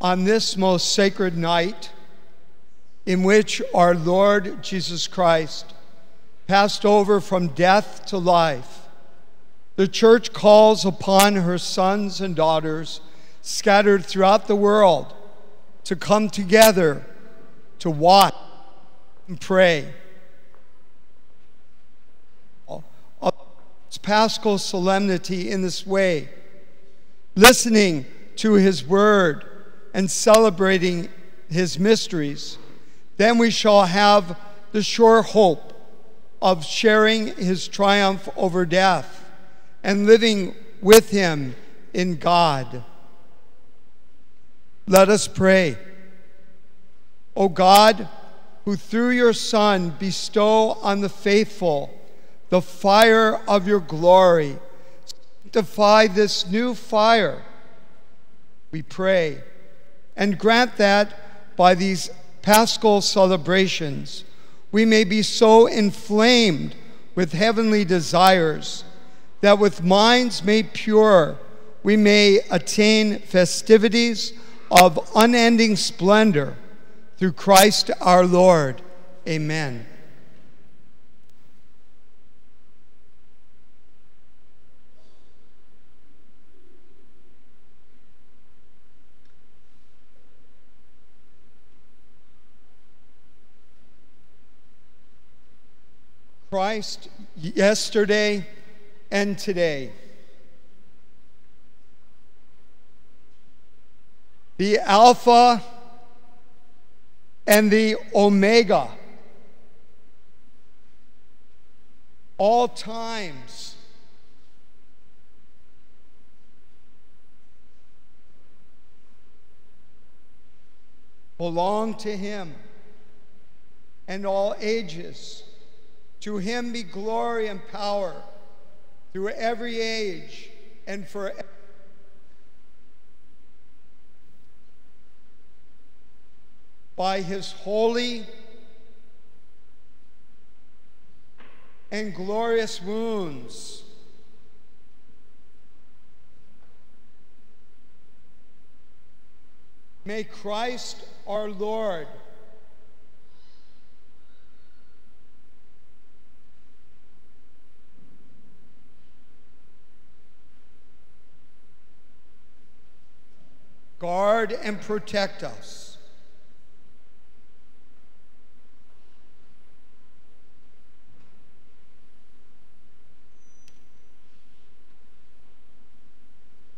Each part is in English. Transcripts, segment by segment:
On this most sacred night, in which our Lord Jesus Christ passed over from death to life, the church calls upon her sons and daughters scattered throughout the world to come together to watch and pray. It's Paschal solemnity in this way, listening to his word and celebrating his mysteries, then we shall have the sure hope of sharing his triumph over death and living with him in God. Let us pray. O God, who through your Son bestow on the faithful the fire of your glory, sanctify this new fire, we pray, and grant that by these paschal celebrations we may be so inflamed with heavenly desires that with minds made pure we may attain festivities of unending splendor through Christ our Lord. Amen. Christ yesterday and today. The Alpha and the Omega. All times. belong to Him and all ages. To him be glory and power through every age and forever. By his holy and glorious wounds. May Christ our Lord guard and protect us.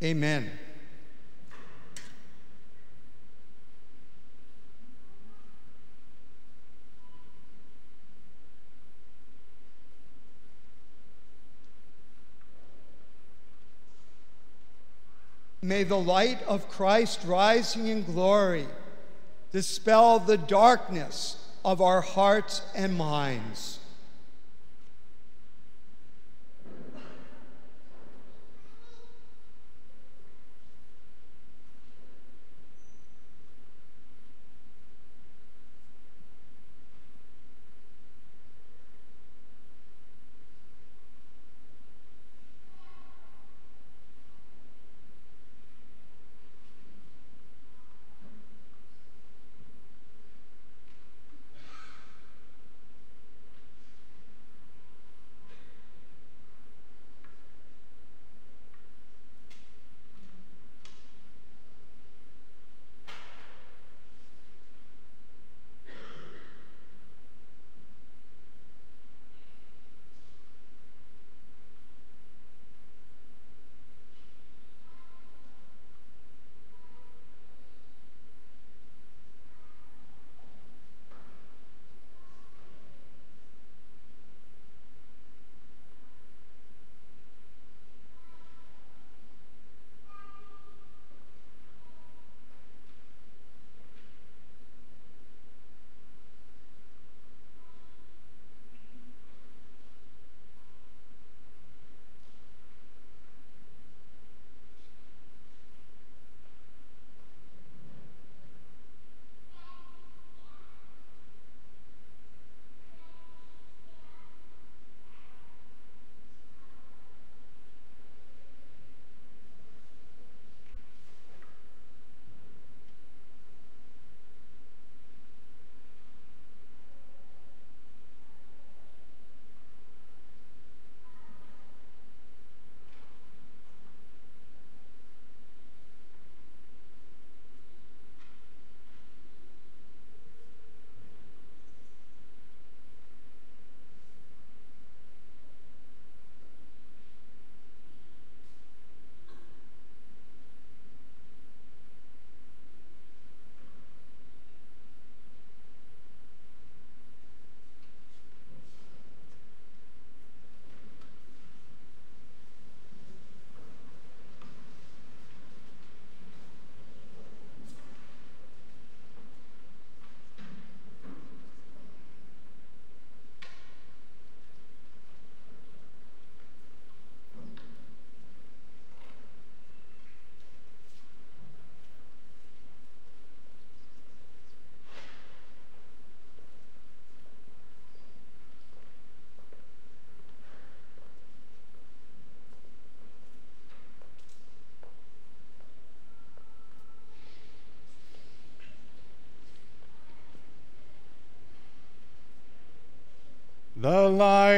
Amen. May the light of Christ rising in glory dispel the darkness of our hearts and minds.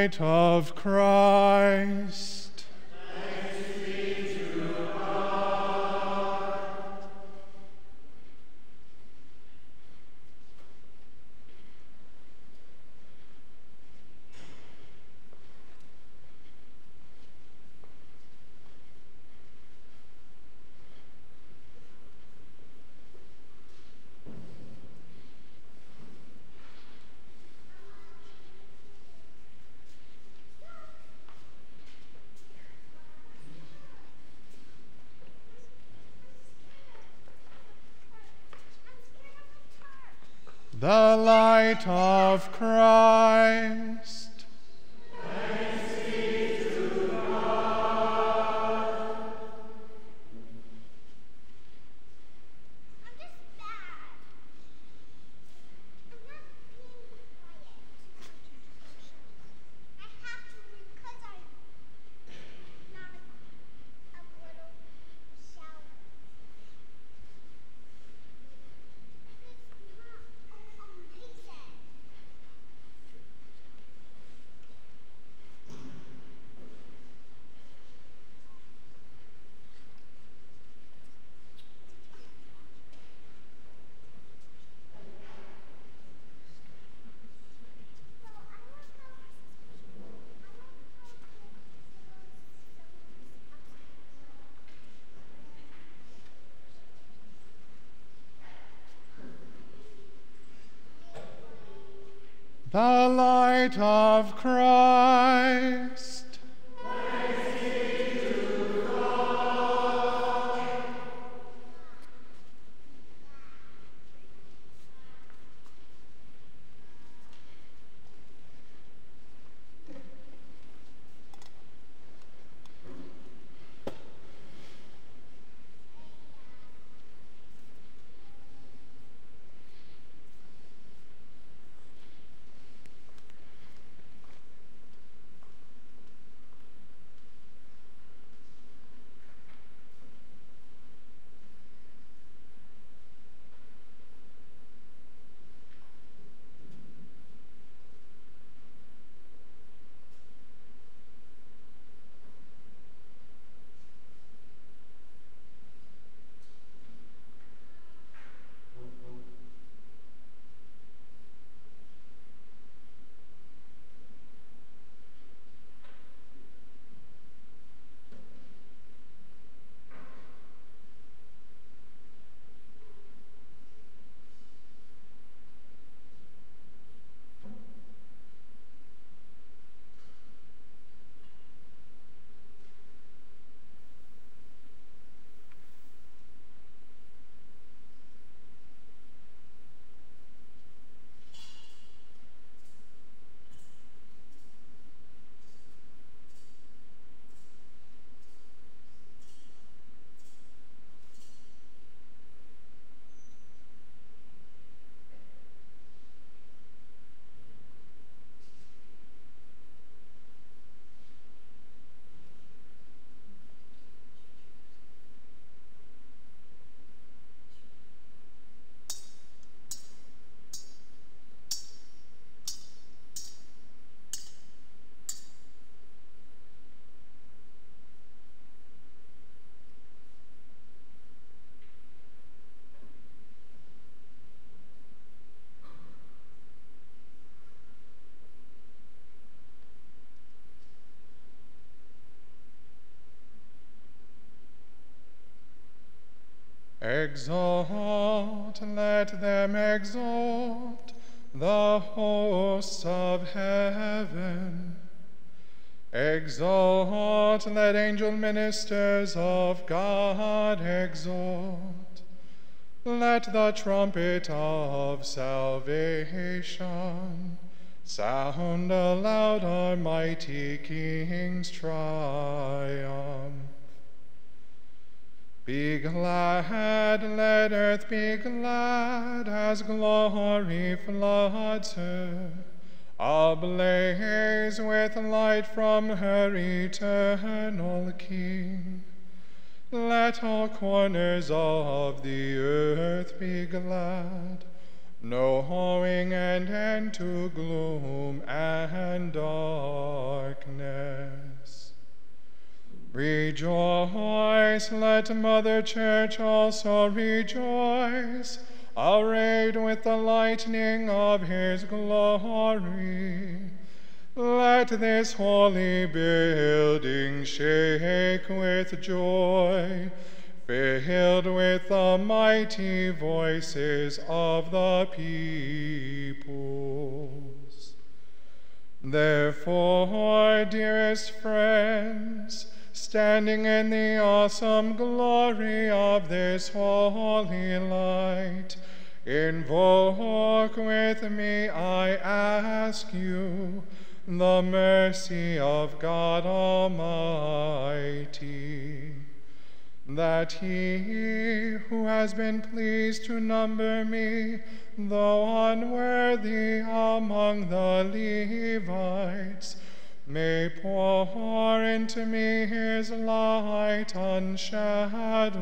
Light of Christ. The light of Christ. I'm just bad. I'm not being quiet. I have to because I'm not a, a little shower. This is not amazing. So I want to I want to The light of Christ. Exalt, let them exalt, the hosts of heaven. Exalt, let angel ministers of God exalt. Let the trumpet of salvation sound aloud our mighty King's triumph. Be glad, let earth be glad as glory floods her, ablaze with light from her eternal King. Let all corners of the earth be glad, knowing an end to gloom and darkness. Rejoice, let Mother Church also rejoice, arrayed with the lightning of his glory. Let this holy building shake with joy, filled with the mighty voices of the peoples. Therefore, dearest friends, standing in the awesome glory of this holy light, invoke with me, I ask you, the mercy of God Almighty, that He who has been pleased to number me, though unworthy among the Levites, may pour into me his light unshadowed,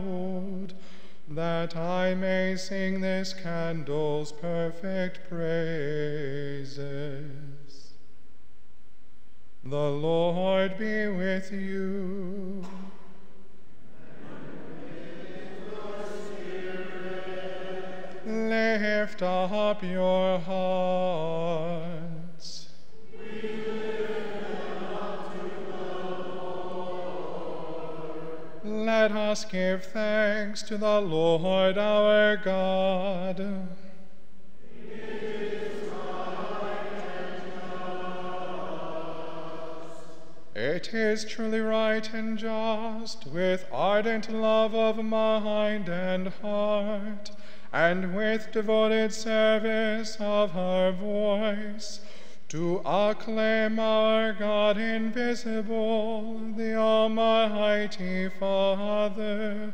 that I may sing this candle's perfect praises. The Lord be with you. Lift up your hearts. Let us give thanks to the Lord our God. It is truly right and just, with ardent love of mind and heart, and with devoted service of our voice, to acclaim our God invisible, the Almighty Father,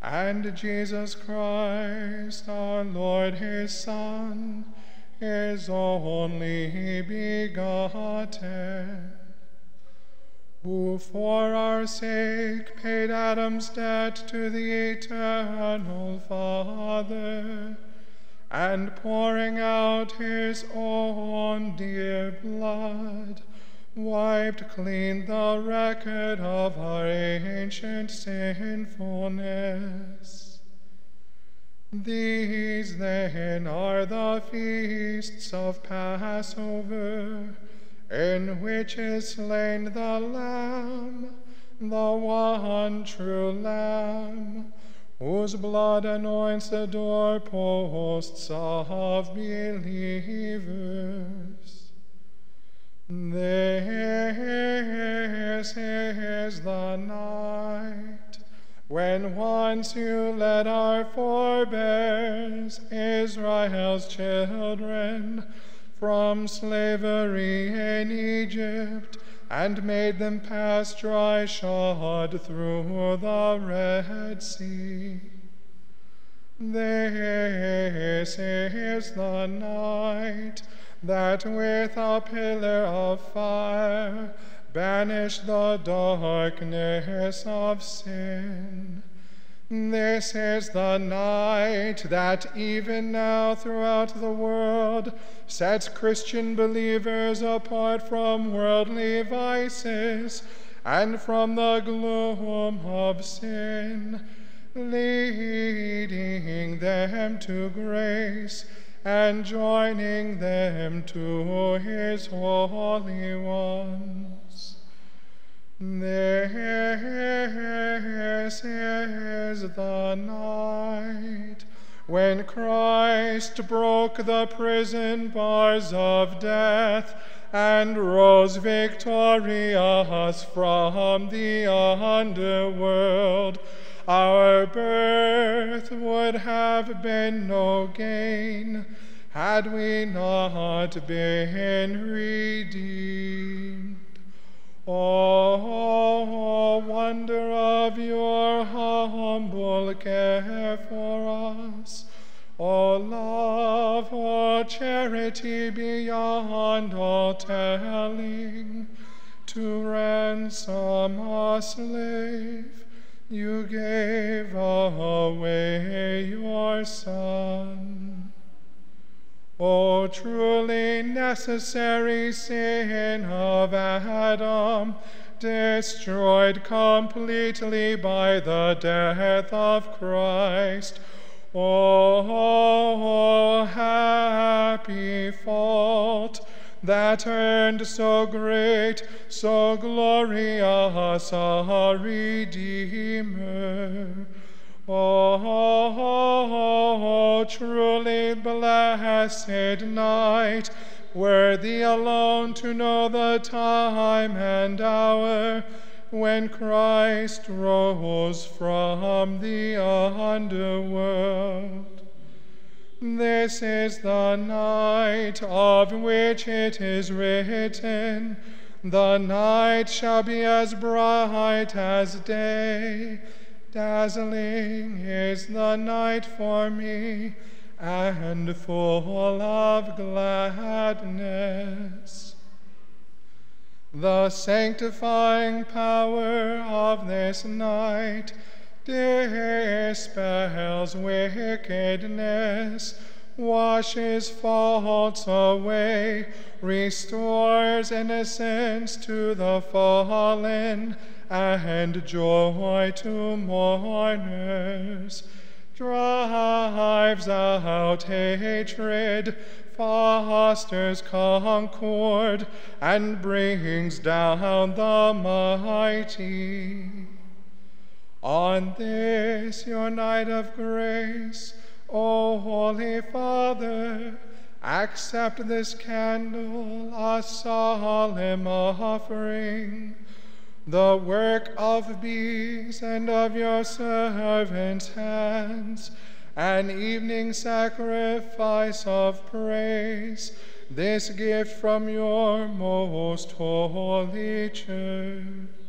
and Jesus Christ, our Lord, his Son, his only begotten. Who for our sake paid Adam's debt to the eternal Father, and pouring out his own dear blood, wiped clean the record of our ancient sinfulness. These then are the feasts of Passover in which is slain the Lamb, the one true Lamb, whose blood anoints the doorposts of believers. This is the night when once you led our forebears, Israel's children, from slavery in Egypt and made them pass dry shod through the Red Sea. This is the night that with a pillar of fire banished the darkness of sin this is the night that even now throughout the world sets Christian believers apart from worldly vices and from the gloom of sin, leading them to grace and joining them to his holy ones. This is the night when Christ broke the prison bars of death and rose victorious from the underworld. Our birth would have been no gain had we not been redeemed. Oh, wonder of your humble care for us. Oh, love, oh, charity beyond all telling. To ransom a slave, you gave away your son. O truly necessary Adam, destroyed completely by the death of Christ. Oh, happy fault that earned so great, so glorious a The night shall be as bright as day. Dazzling is the night for me, and full of gladness. The sanctifying power of this night dispels wickedness, washes faults away, restores innocence to the fallen, and joy to mourners, drives out hatred, fosters concord, and brings down the mighty. On this your night of grace, O Holy Father, accept this candle, a solemn offering the work of bees and of your servants' hands, an evening sacrifice of praise, this gift from your most holy church.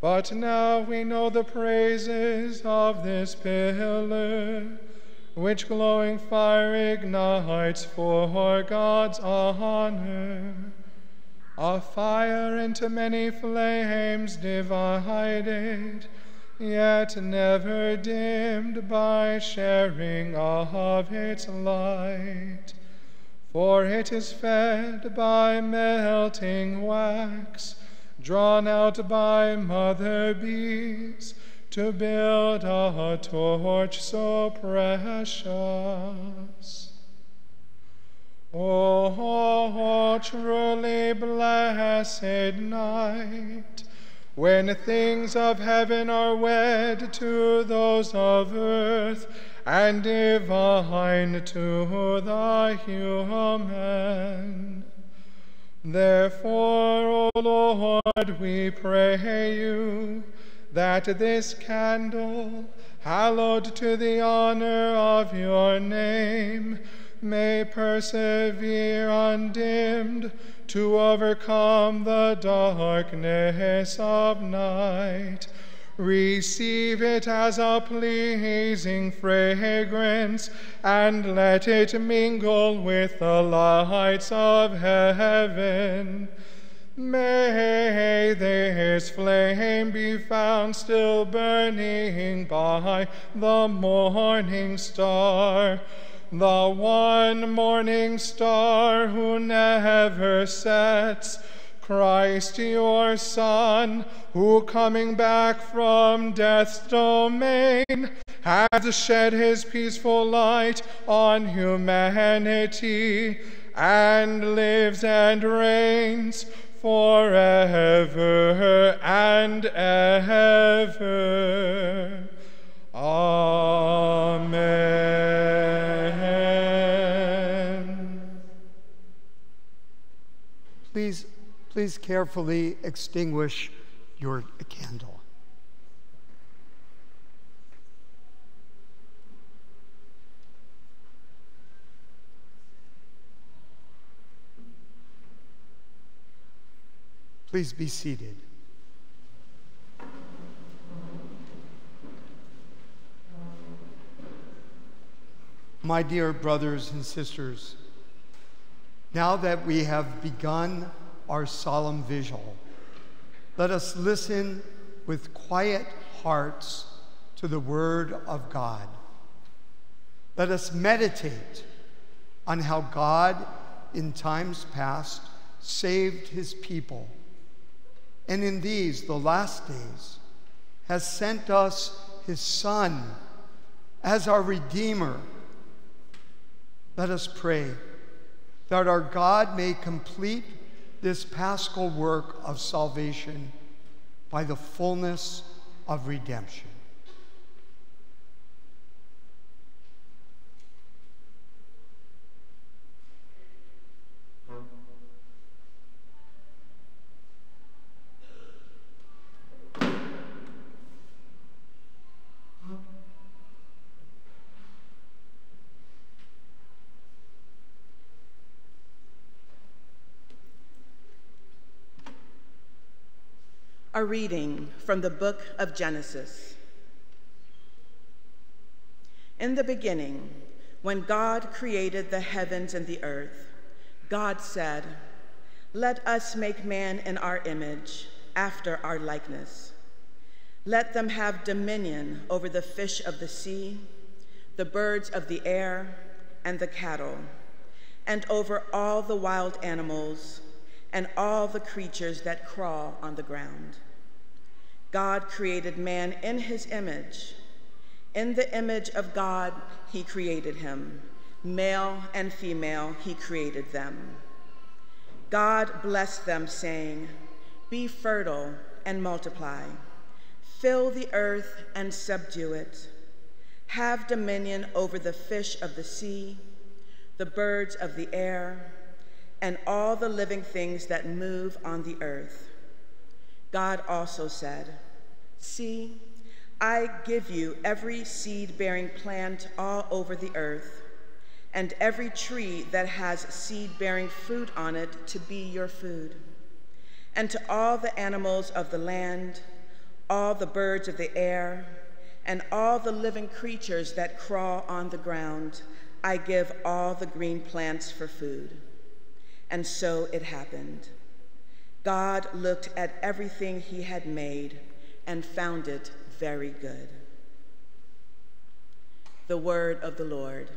But now we know the praises of this pillar, which glowing fire ignites for our God's honor a fire into many flames divided, yet never dimmed by sharing of its light. For it is fed by melting wax, drawn out by mother bees, to build a torch so precious. Oh, truly blessed night, when things of heaven are wed to those of earth, and divine to the human. Therefore, O Lord, we pray you, that this candle, hallowed to the honor of your name, may persevere undimmed to overcome the darkness of night. Receive it as a pleasing fragrance, and let it mingle with the lights of heaven. May this flame be found still burning by the morning star the one morning star who never sets, Christ your Son, who coming back from death's domain, has shed his peaceful light on humanity, and lives and reigns forever and ever. Amen. Please, please carefully extinguish your candle. Please be seated. My dear brothers and sisters, now that we have begun our solemn vigil, let us listen with quiet hearts to the Word of God. Let us meditate on how God, in times past, saved his people, and in these, the last days, has sent us his Son as our Redeemer. Let us pray that our God may complete this paschal work of salvation by the fullness of redemption. A reading from the book of Genesis. In the beginning, when God created the heavens and the earth, God said, Let us make man in our image, after our likeness. Let them have dominion over the fish of the sea, the birds of the air, and the cattle, and over all the wild animals and all the creatures that crawl on the ground. God created man in his image. In the image of God, he created him. Male and female, he created them. God blessed them, saying, Be fertile and multiply, fill the earth and subdue it. Have dominion over the fish of the sea, the birds of the air, and all the living things that move on the earth. God also said, See, I give you every seed bearing plant all over the earth, and every tree that has seed bearing fruit on it to be your food. And to all the animals of the land, all the birds of the air, and all the living creatures that crawl on the ground, I give all the green plants for food. And so it happened. God looked at everything he had made and found it very good. The word of the Lord.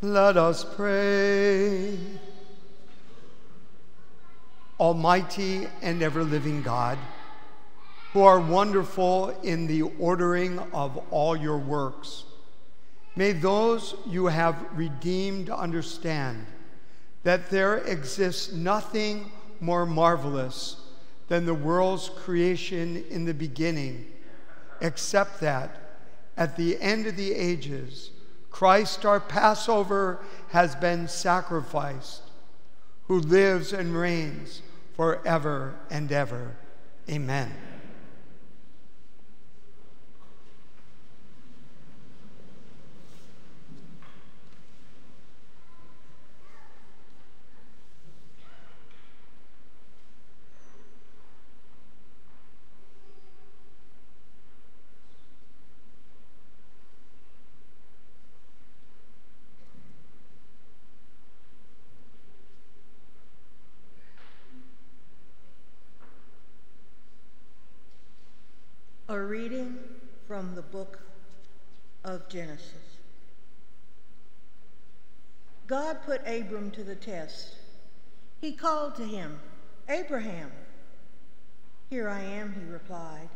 Let us pray. Almighty and ever living God, who are wonderful in the ordering of all your works, may those you have redeemed understand that there exists nothing more marvelous than the world's creation in the beginning, except that at the end of the ages, Christ our Passover has been sacrificed, who lives and reigns forever and ever. Amen. A reading from the book of Genesis. God put Abram to the test. He called to him, Abraham. Here I am, he replied.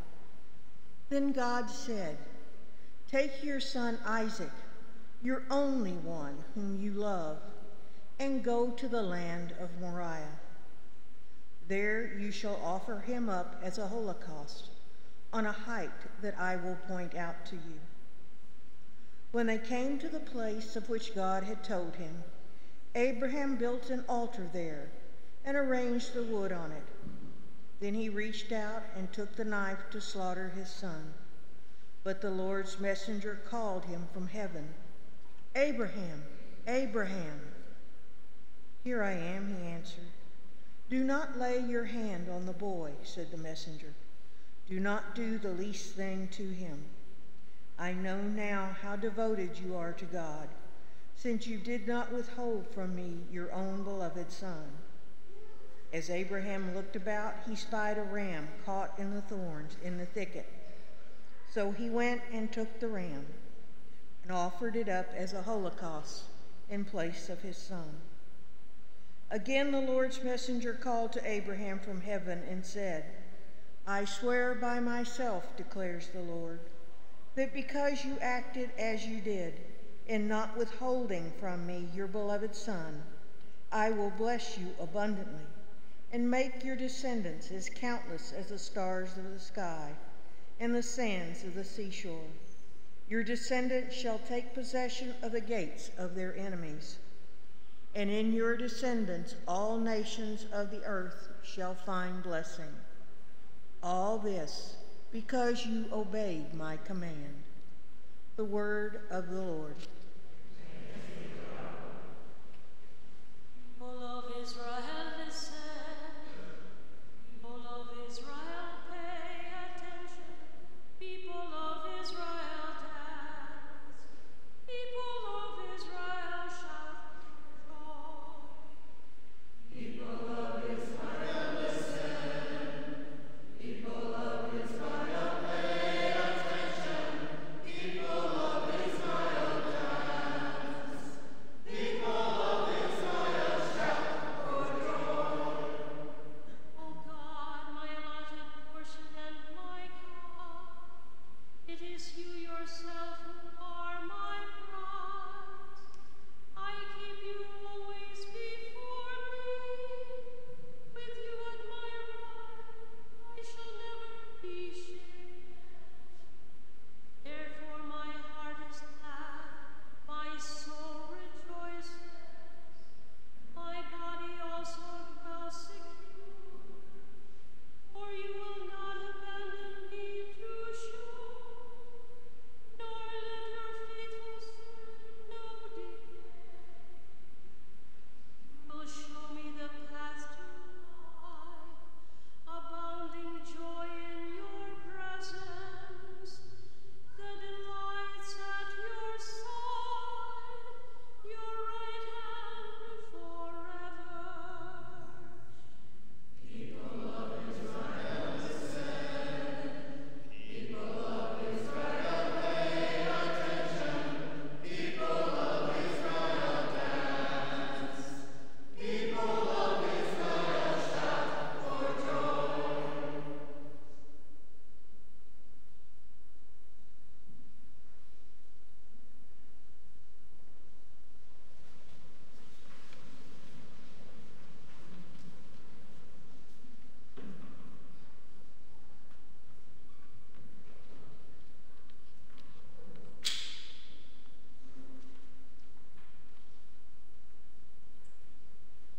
Then God said, Take your son Isaac, your only one whom you love, and go to the land of Moriah. There you shall offer him up as a holocaust on a height that I will point out to you. When they came to the place of which God had told him, Abraham built an altar there and arranged the wood on it. Then he reached out and took the knife to slaughter his son. But the Lord's messenger called him from heaven, Abraham, Abraham. Here I am, he answered. Do not lay your hand on the boy, said the messenger. Do not do the least thing to him. I know now how devoted you are to God, since you did not withhold from me your own beloved son. As Abraham looked about, he spied a ram caught in the thorns in the thicket. So he went and took the ram and offered it up as a holocaust in place of his son. Again, the Lord's messenger called to Abraham from heaven and said, I swear by myself, declares the Lord, that because you acted as you did, in not withholding from me your beloved Son, I will bless you abundantly and make your descendants as countless as the stars of the sky and the sands of the seashore. Your descendants shall take possession of the gates of their enemies. And in your descendants all nations of the earth shall find blessing. All this because you obeyed my command. The word of the Lord. People of Israel,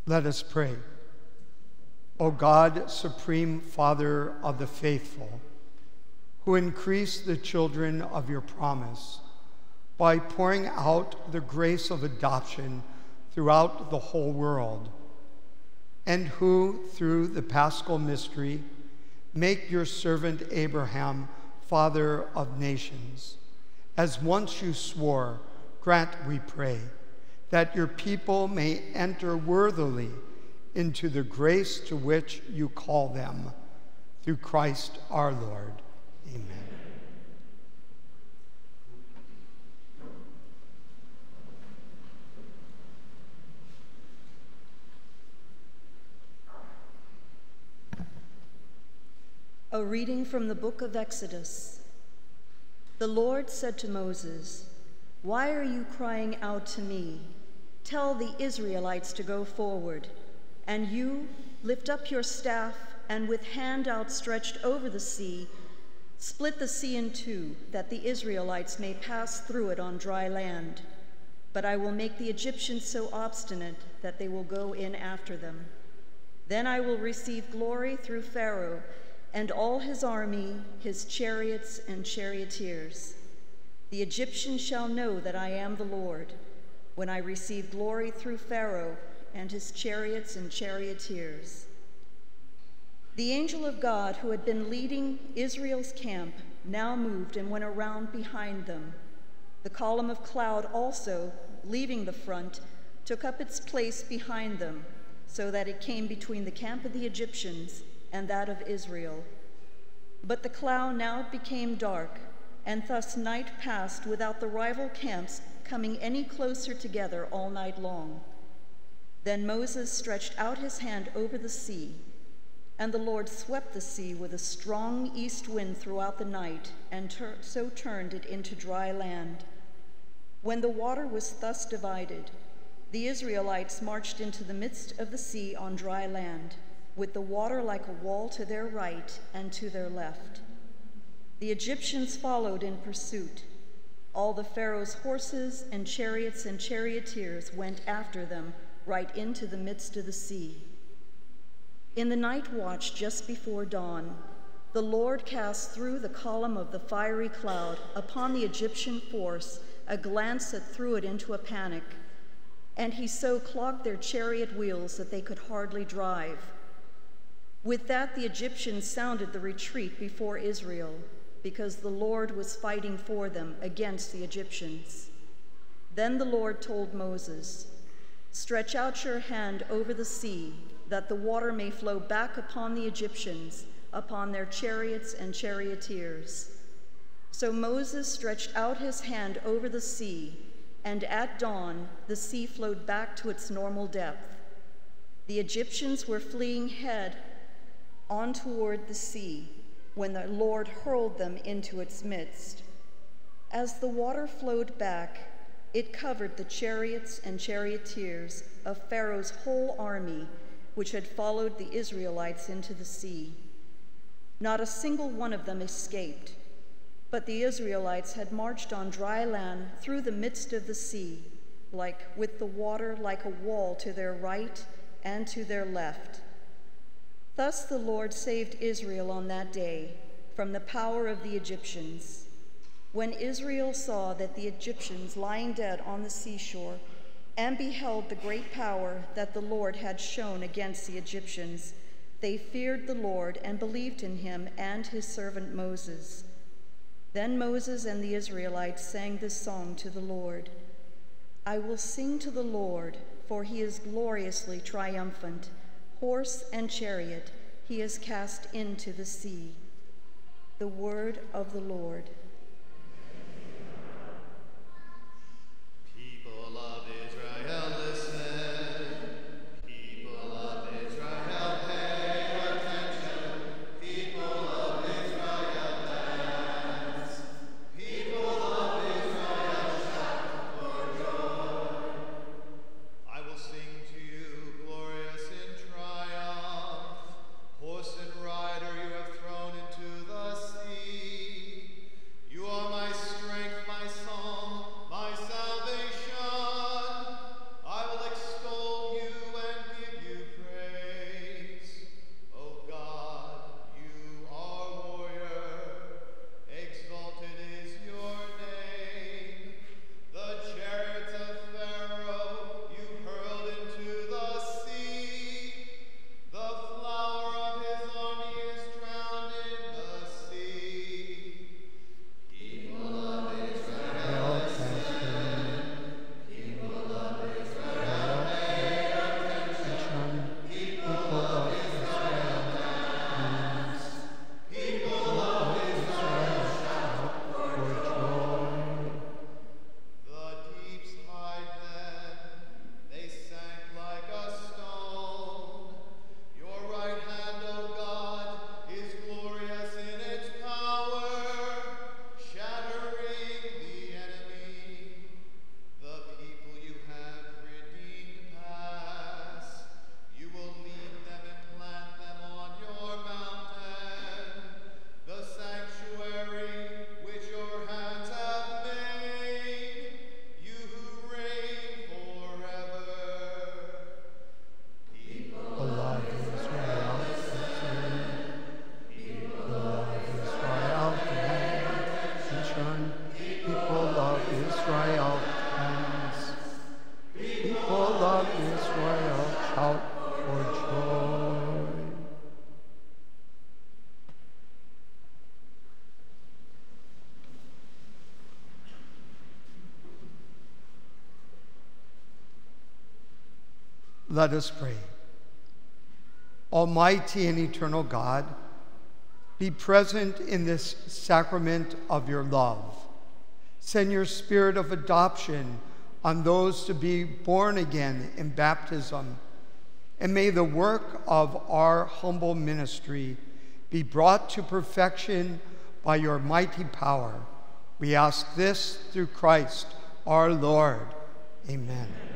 Let us pray. O God, supreme Father of the faithful, who increase the children of your promise by pouring out the grace of adoption throughout the whole world, and who, through the paschal mystery, make your servant Abraham father of nations. As once you swore, grant, we pray, that your people may enter worthily into the grace to which you call them. Through Christ our Lord. Amen. A reading from the book of Exodus. The Lord said to Moses, Why are you crying out to me? Tell the Israelites to go forward. And you lift up your staff, and with hand outstretched over the sea, split the sea in two, that the Israelites may pass through it on dry land. But I will make the Egyptians so obstinate that they will go in after them. Then I will receive glory through Pharaoh and all his army, his chariots and charioteers. The Egyptians shall know that I am the Lord when I receive glory through Pharaoh and his chariots and charioteers. The angel of God who had been leading Israel's camp now moved and went around behind them. The column of cloud also, leaving the front, took up its place behind them, so that it came between the camp of the Egyptians and that of Israel. But the cloud now became dark, and thus night passed without the rival camps coming any closer together all night long. Then Moses stretched out his hand over the sea, and the Lord swept the sea with a strong east wind throughout the night, and so turned it into dry land. When the water was thus divided, the Israelites marched into the midst of the sea on dry land, with the water like a wall to their right and to their left. The Egyptians followed in pursuit. All the Pharaoh's horses and chariots and charioteers went after them right into the midst of the sea. In the night watch just before dawn, the Lord cast through the column of the fiery cloud upon the Egyptian force a glance that threw it into a panic, and he so clogged their chariot wheels that they could hardly drive. With that, the Egyptians sounded the retreat before Israel, because the Lord was fighting for them against the Egyptians. Then the Lord told Moses, Stretch out your hand over the sea, that the water may flow back upon the Egyptians, upon their chariots and charioteers. So Moses stretched out his hand over the sea, and at dawn the sea flowed back to its normal depth. The Egyptians were fleeing head on toward the sea when the Lord hurled them into its midst. As the water flowed back, it covered the chariots and charioteers of Pharaoh's whole army, which had followed the Israelites into the sea. Not a single one of them escaped, but the Israelites had marched on dry land through the midst of the sea, like with the water like a wall to their right and to their left. Thus the Lord saved Israel on that day from the power of the Egyptians. When Israel saw that the Egyptians lying dead on the seashore and beheld the great power that the Lord had shown against the Egyptians, they feared the Lord and believed in him and his servant Moses. Then Moses and the Israelites sang this song to the Lord I will sing to the Lord, for he is gloriously triumphant. Horse and chariot he is cast into the sea. The word of the Lord. People of Israel, Let us pray. Almighty and eternal God, be present in this sacrament of your love. Send your spirit of adoption on those to be born again in baptism. And may the work of our humble ministry be brought to perfection by your mighty power. We ask this through Christ our Lord. Amen.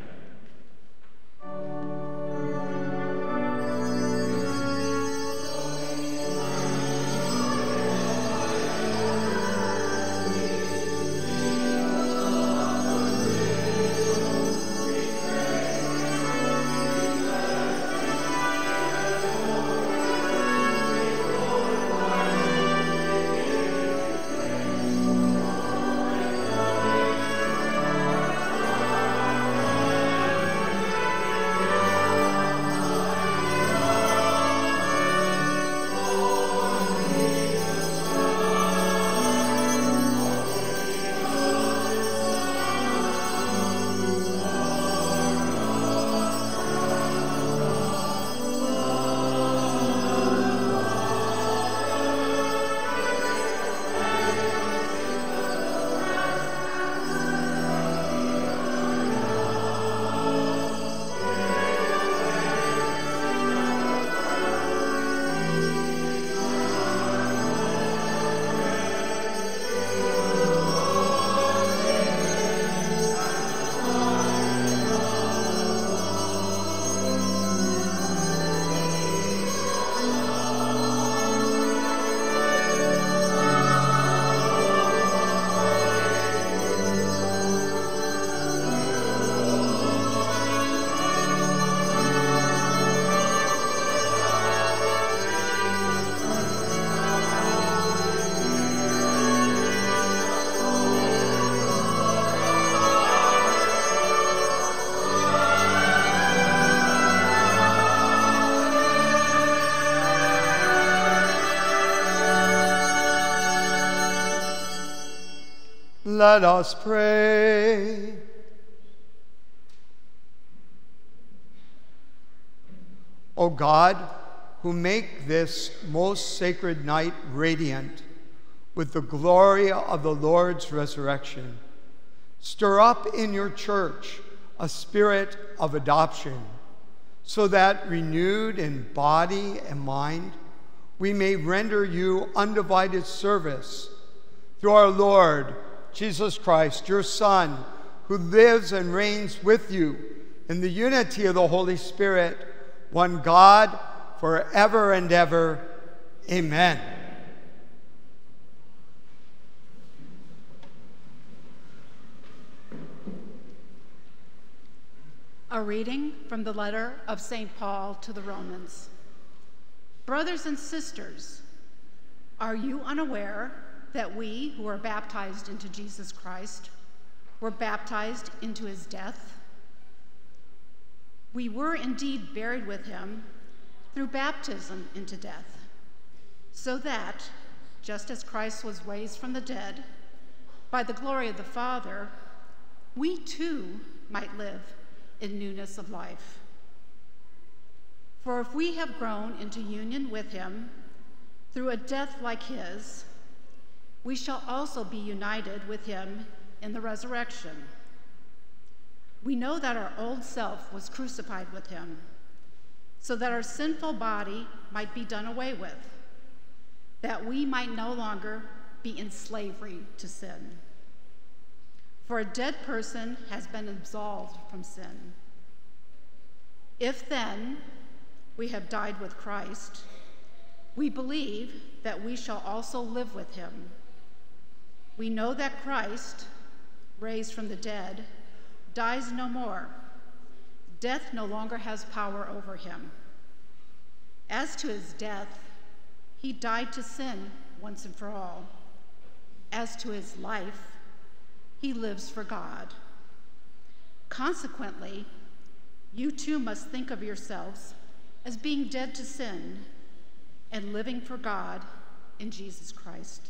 Let us pray. O God, who make this most sacred night radiant with the glory of the Lord's resurrection, stir up in your church a spirit of adoption, so that renewed in body and mind, we may render you undivided service through our Lord Jesus Christ, your Son, who lives and reigns with you in the unity of the Holy Spirit, one God, forever and ever. Amen. A reading from the letter of St. Paul to the Romans. Brothers and sisters, are you unaware that we who are baptized into Jesus Christ were baptized into his death? We were indeed buried with him through baptism into death, so that, just as Christ was raised from the dead by the glory of the Father, we too might live in newness of life. For if we have grown into union with him through a death like his, we shall also be united with him in the resurrection. We know that our old self was crucified with him, so that our sinful body might be done away with, that we might no longer be in slavery to sin. For a dead person has been absolved from sin. If then we have died with Christ, we believe that we shall also live with him. We know that Christ, raised from the dead, dies no more. Death no longer has power over him. As to his death, he died to sin once and for all. As to his life, he lives for God. Consequently, you too must think of yourselves as being dead to sin and living for God in Jesus Christ.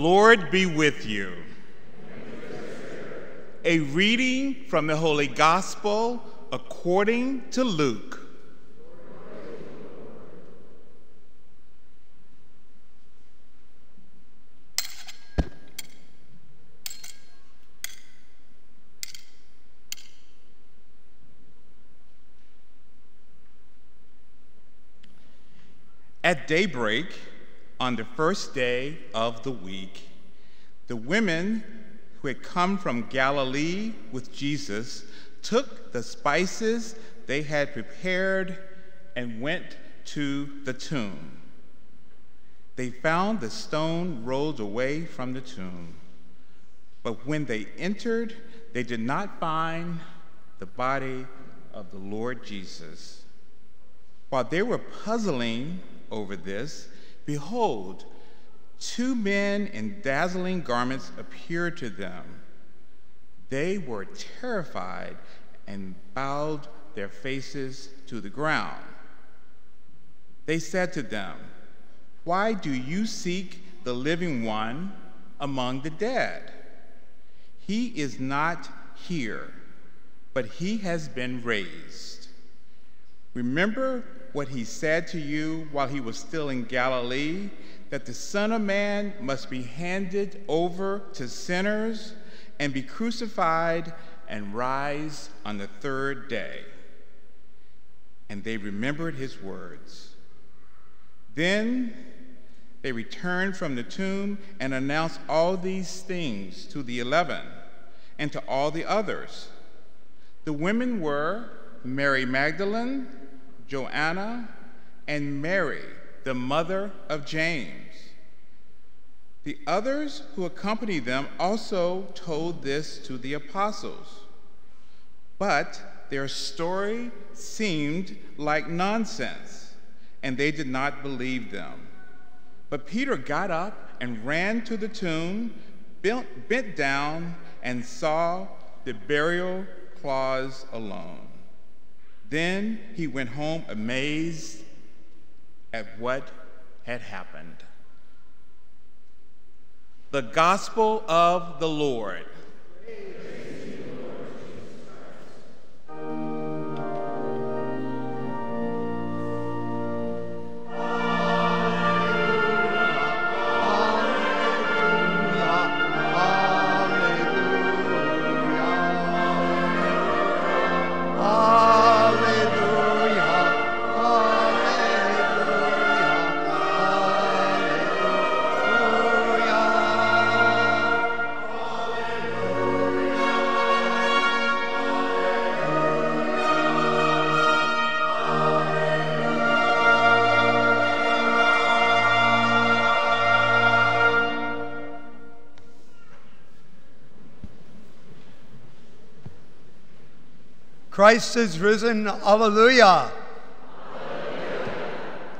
Lord be with you. A reading from the Holy Gospel according to Luke. At daybreak, on the first day of the week, the women who had come from Galilee with Jesus took the spices they had prepared and went to the tomb. They found the stone rolled away from the tomb. But when they entered, they did not find the body of the Lord Jesus. While they were puzzling over this, behold, two men in dazzling garments appeared to them. They were terrified and bowed their faces to the ground. They said to them, Why do you seek the living one among the dead? He is not here, but he has been raised. Remember what he said to you while he was still in Galilee that the Son of Man must be handed over to sinners and be crucified and rise on the third day. And they remembered his words. Then they returned from the tomb and announced all these things to the eleven and to all the others. The women were Mary Magdalene, Joanna, and Mary, the mother of James. The others who accompanied them also told this to the apostles. But their story seemed like nonsense, and they did not believe them. But Peter got up and ran to the tomb, bent down, and saw the burial cloths alone. Then he went home amazed at what had happened. The Gospel of the Lord. Christ is risen. Alleluia.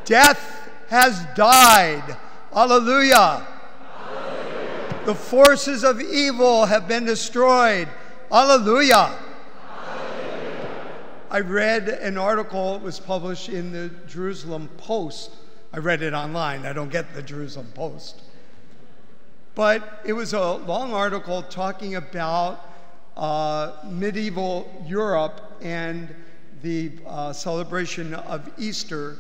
Death has died. Alleluia. The forces of evil have been destroyed. Alleluia. I read an article, it was published in the Jerusalem Post. I read it online, I don't get the Jerusalem Post. But it was a long article talking about uh, medieval Europe and the uh, celebration of Easter.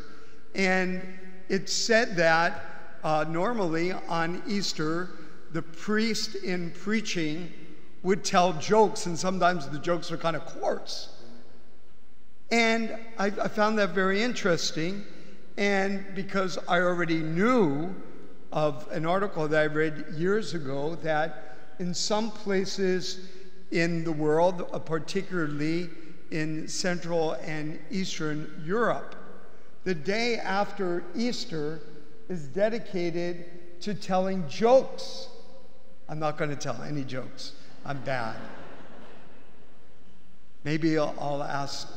And it said that uh, normally on Easter, the priest in preaching would tell jokes, and sometimes the jokes are kind of coarse. And I, I found that very interesting. And because I already knew of an article that I read years ago that in some places in the world, uh, particularly in Central and Eastern Europe. The day after Easter is dedicated to telling jokes. I'm not going to tell any jokes, I'm bad. Maybe I'll, I'll ask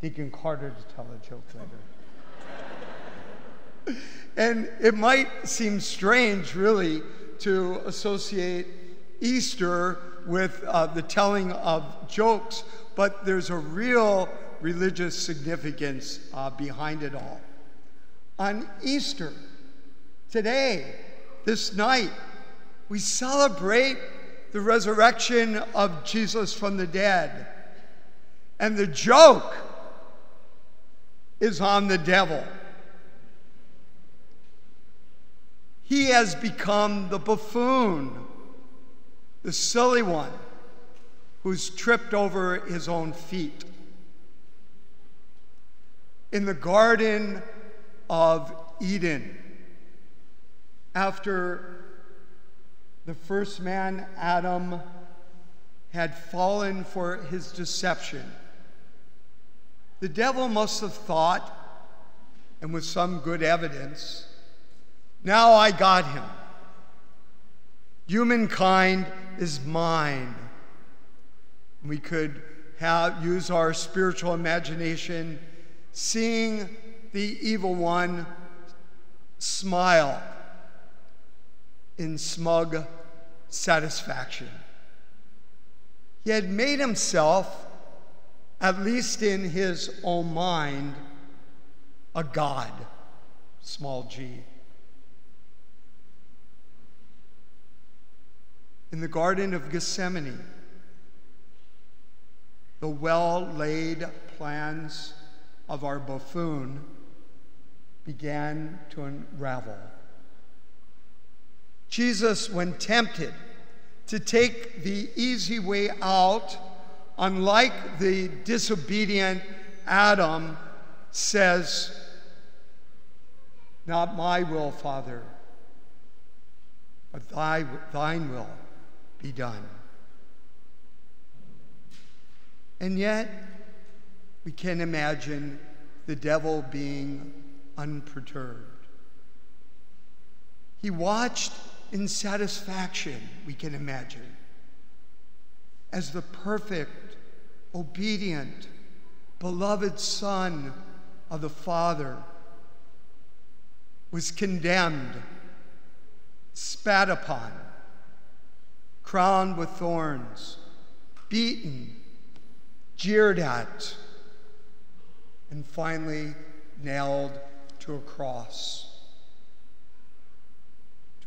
Deacon Carter to tell a joke later. and it might seem strange, really, to associate Easter with uh, the telling of jokes, but there's a real religious significance uh, behind it all. On Easter, today, this night, we celebrate the resurrection of Jesus from the dead. And the joke is on the devil. He has become the buffoon, the silly one who's tripped over his own feet. In the Garden of Eden, after the first man, Adam, had fallen for his deception, the devil must have thought, and with some good evidence, now I got him. Humankind is mine. We could have, use our spiritual imagination, seeing the evil one smile in smug satisfaction. He had made himself, at least in his own mind, a god, small g. In the Garden of Gethsemane, the well laid plans of our buffoon began to unravel. Jesus, when tempted to take the easy way out, unlike the disobedient Adam, says, Not my will, Father, but thy, thine will be done. And yet, we can imagine the devil being unperturbed. He watched in satisfaction, we can imagine, as the perfect, obedient, beloved Son of the Father was condemned, spat upon, crowned with thorns, beaten, jeered at, and finally nailed to a cross.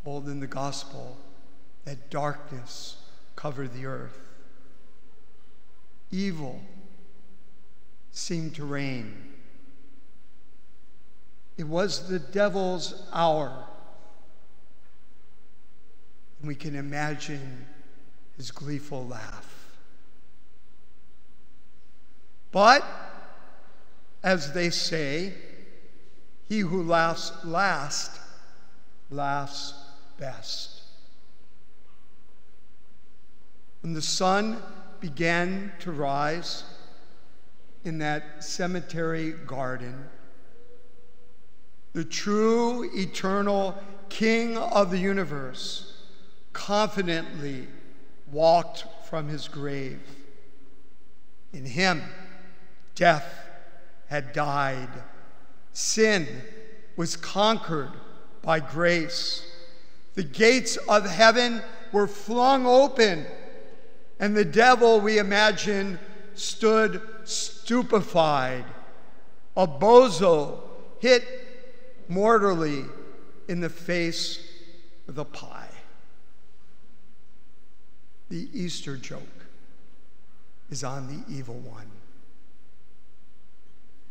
Told in the gospel that darkness covered the earth. Evil seemed to reign. It was the devil's hour. And we can imagine his gleeful laugh. But, as they say, he who laughs last laughs best. When the sun began to rise in that cemetery garden, the true eternal King of the universe confidently walked from his grave. In him, death had died, sin was conquered by grace. The gates of heaven were flung open, and the devil, we imagine, stood stupefied, a bozo hit mortally in the face with a pie. The Easter joke is on the evil one.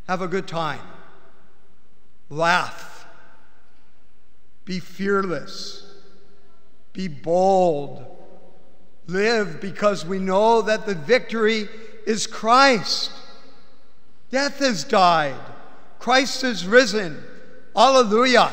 Have a good time. Laugh. Be fearless. Be bold. Live because we know that the victory is Christ. Death has died. Christ is risen. Alleluia.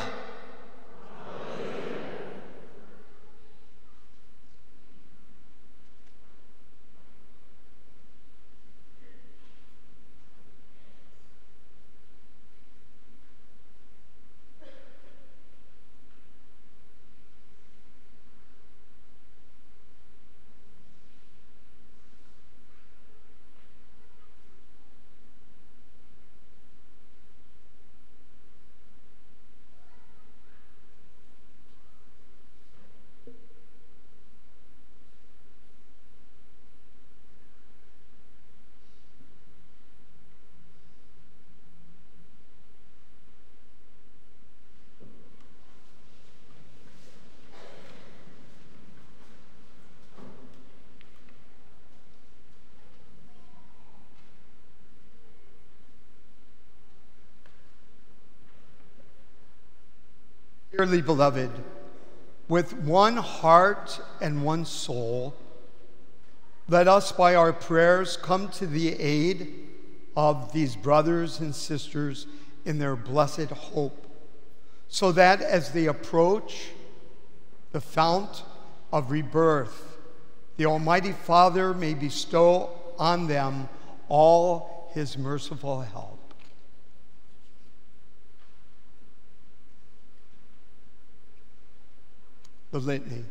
Dearly beloved, with one heart and one soul, let us by our prayers come to the aid of these brothers and sisters in their blessed hope, so that as they approach the fount of rebirth, the Almighty Father may bestow on them all his merciful help. The Litany.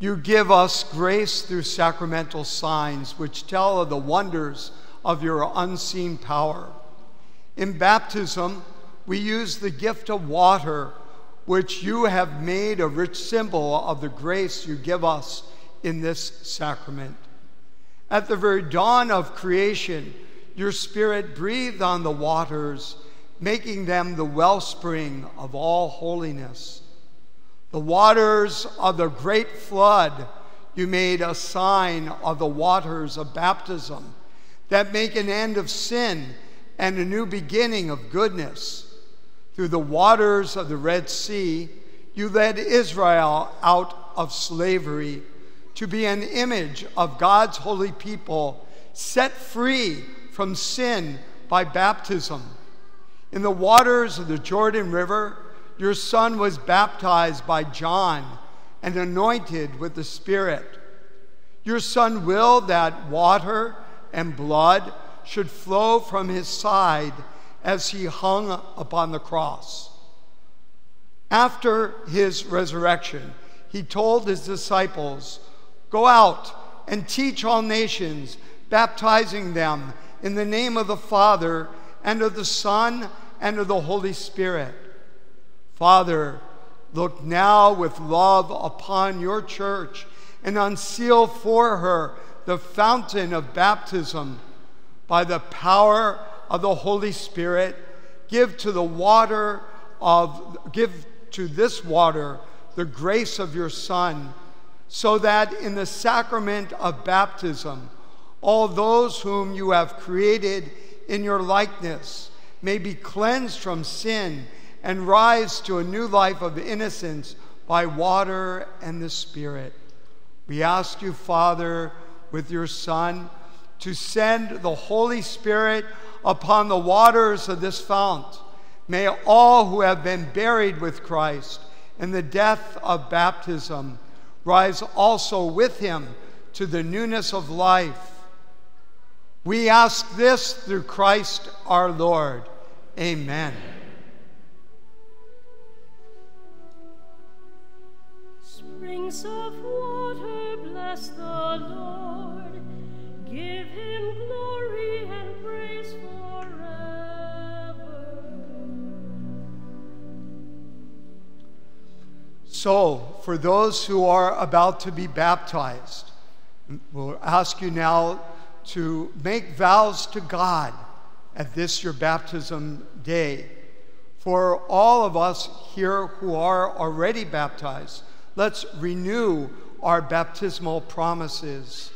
You give us grace through sacramental signs which tell of the wonders of your unseen power. In baptism, we use the gift of water, which you have made a rich symbol of the grace you give us in this sacrament. At the very dawn of creation, your Spirit breathed on the waters, making them the wellspring of all holiness. The waters of the great flood, you made a sign of the waters of baptism that make an end of sin and a new beginning of goodness. Through the waters of the Red Sea, you led Israel out of slavery to be an image of God's holy people, set free from sin by baptism. In the waters of the Jordan River, your son was baptized by John and anointed with the Spirit. Your son willed that water and blood should flow from his side as he hung upon the cross. After his resurrection, he told his disciples, Go out and teach all nations, baptizing them in the name of the Father and of the Son and of the Holy Spirit. Father, look now with love upon your church and unseal for her the fountain of baptism by the power of the Holy Spirit. Give to the water of give to this water the grace of your Son, so that in the sacrament of baptism, all those whom you have created in your likeness may be cleansed from sin and rise to a new life of innocence by water and the Spirit. We ask you, Father, with your Son, to send the Holy Spirit upon the waters of this fount. May all who have been buried with Christ in the death of baptism rise also with him to the newness of life. We ask this through Christ our Lord. Amen. Springs of water, bless the Lord. Give him glory and praise forever. So, for those who are about to be baptized, we'll ask you now to make vows to God at this your baptism day. For all of us here who are already baptized, let's renew our baptismal promises.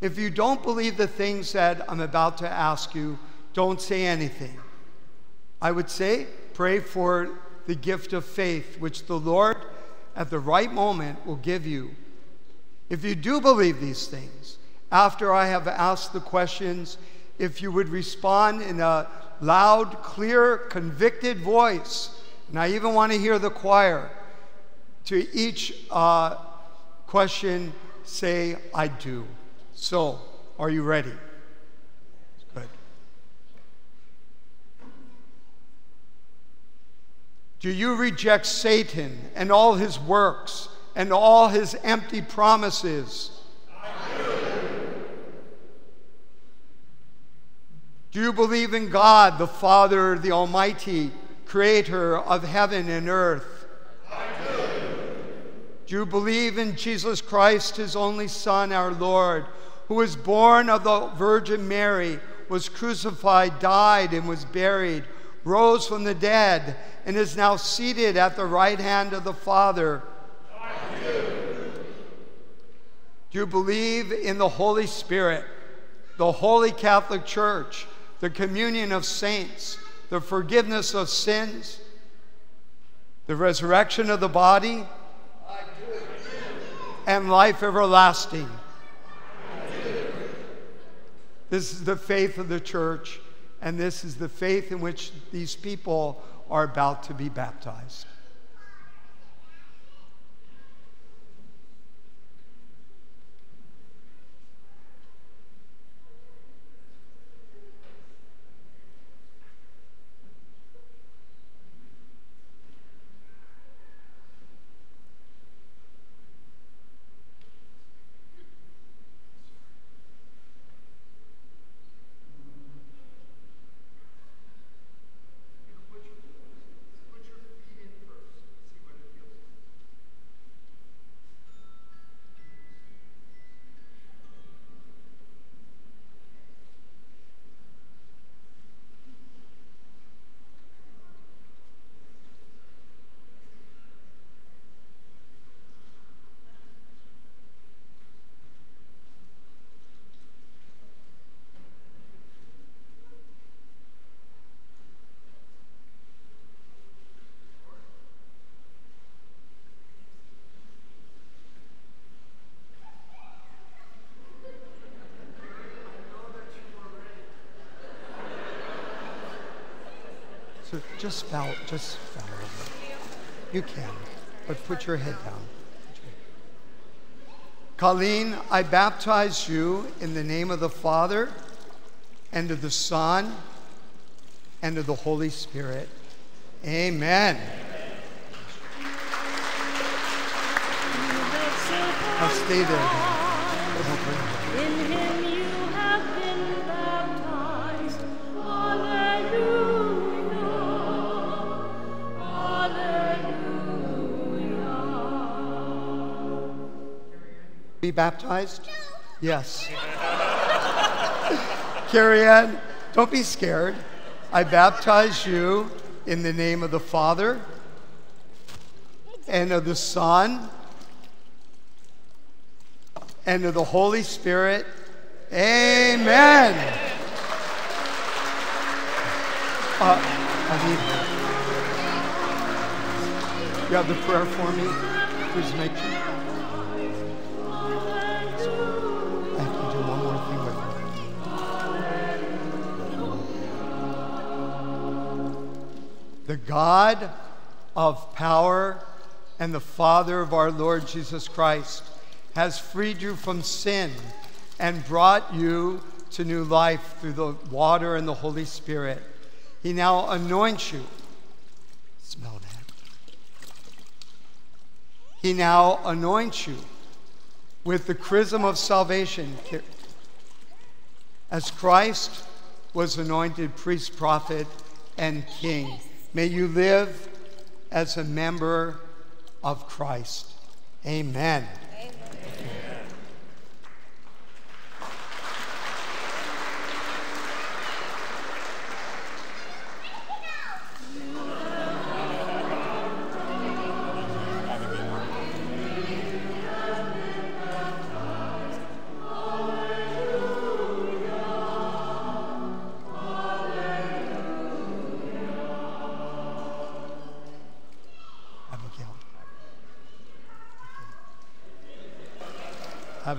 If you don't believe the things that I'm about to ask you, don't say anything. I would say, pray for the gift of faith, which the Lord at the right moment will give you. If you do believe these things, after I have asked the questions, if you would respond in a loud, clear, convicted voice, and I even want to hear the choir, to each uh, question, say, I do. So, are you ready? Good. Do you reject Satan and all his works and all his empty promises? I do. Do you believe in God, the Father, the Almighty, creator of heaven and earth? Do. You believe in Jesus Christ, his only Son, our Lord, who was born of the Virgin Mary, was crucified, died, and was buried, rose from the dead, and is now seated at the right hand of the Father? Do you believe in the Holy Spirit, the Holy Catholic Church? the communion of saints, the forgiveness of sins, the resurrection of the body, and life everlasting. This is the faith of the church, and this is the faith in which these people are about to be baptized. So just. You can, but put your head down. Colleen, I baptize you in the name of the Father and of the Son and of the Holy Spirit. Amen. Now stay there. Be baptized? Yes. Carrie Ann, don't be scared. I baptize you in the name of the Father and of the Son and of the Holy Spirit. Amen. Uh, I need You have the prayer for me? Please make sure. God of power and the Father of our Lord Jesus Christ has freed you from sin and brought you to new life through the water and the Holy Spirit. He now anoints you. Smell that. He now anoints you with the chrism of salvation. As Christ was anointed priest, prophet, and king, may you live as a member of Christ. Amen.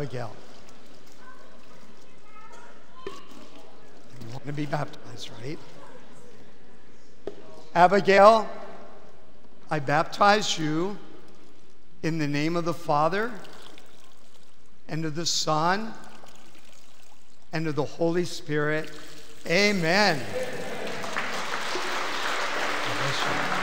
Abigail. You want to be baptized, right? Abigail, I baptize you in the name of the Father and of the Son and of the Holy Spirit. Amen. God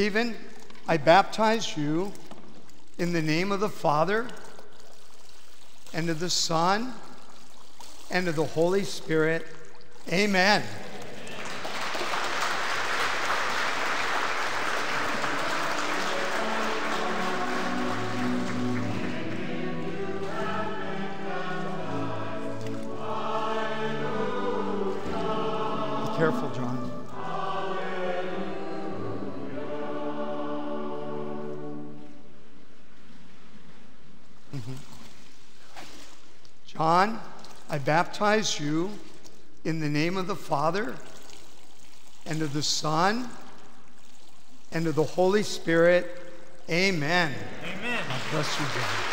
Stephen, I baptize you in the name of the Father and of the Son and of the Holy Spirit. Amen. Baptize you in the name of the Father and of the Son and of the Holy Spirit. Amen. Amen. God bless you, John.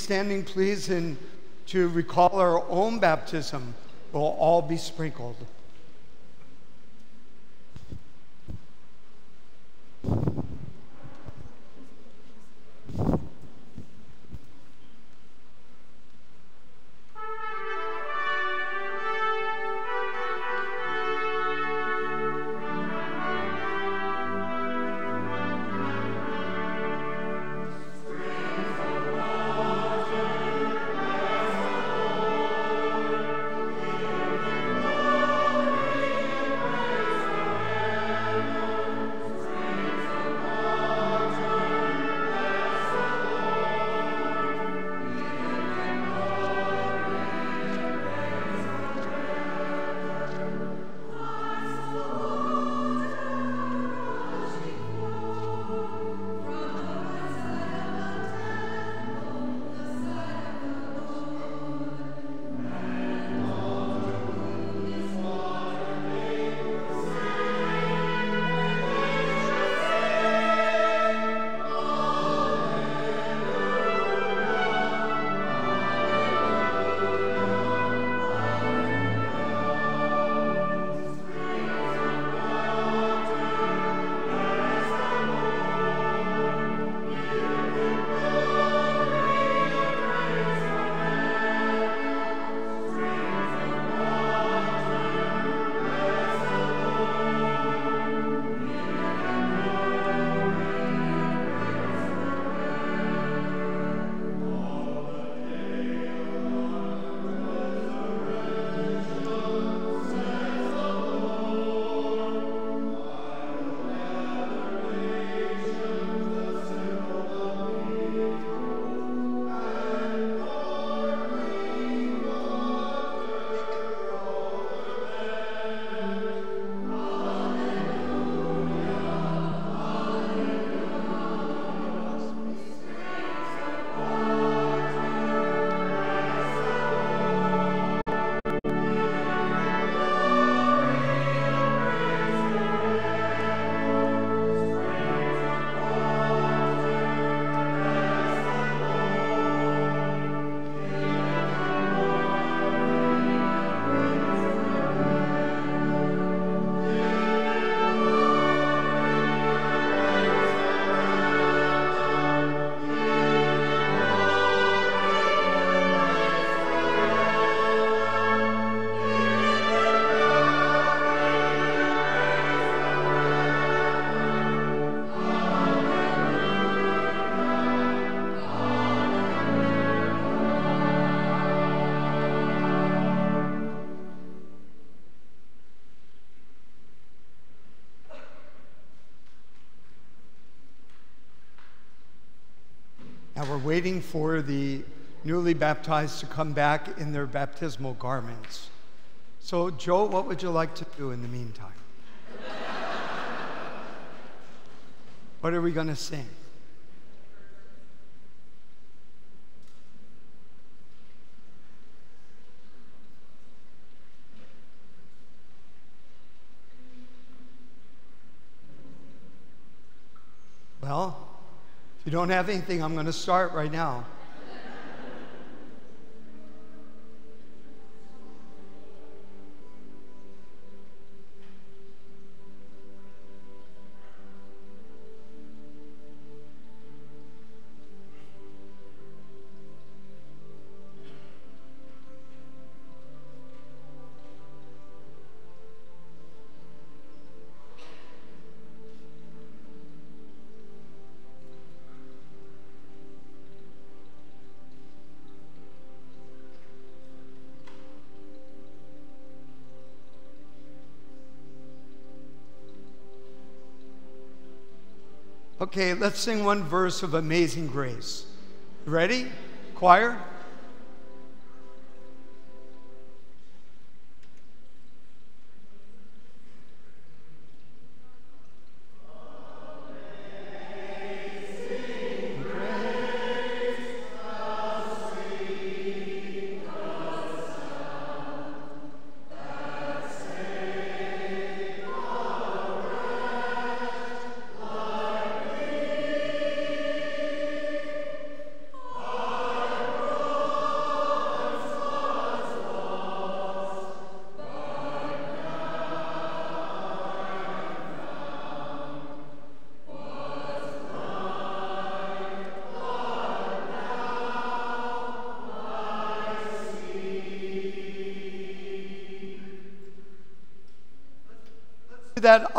Standing, please, and to recall our own baptism, we'll all be sprinkled. Waiting for the newly baptized to come back in their baptismal garments. So, Joe, what would you like to do in the meantime? what are we going to sing? Well, if you don't have anything, I'm going to start right now. Okay, let's sing one verse of Amazing Grace. Ready? Choir?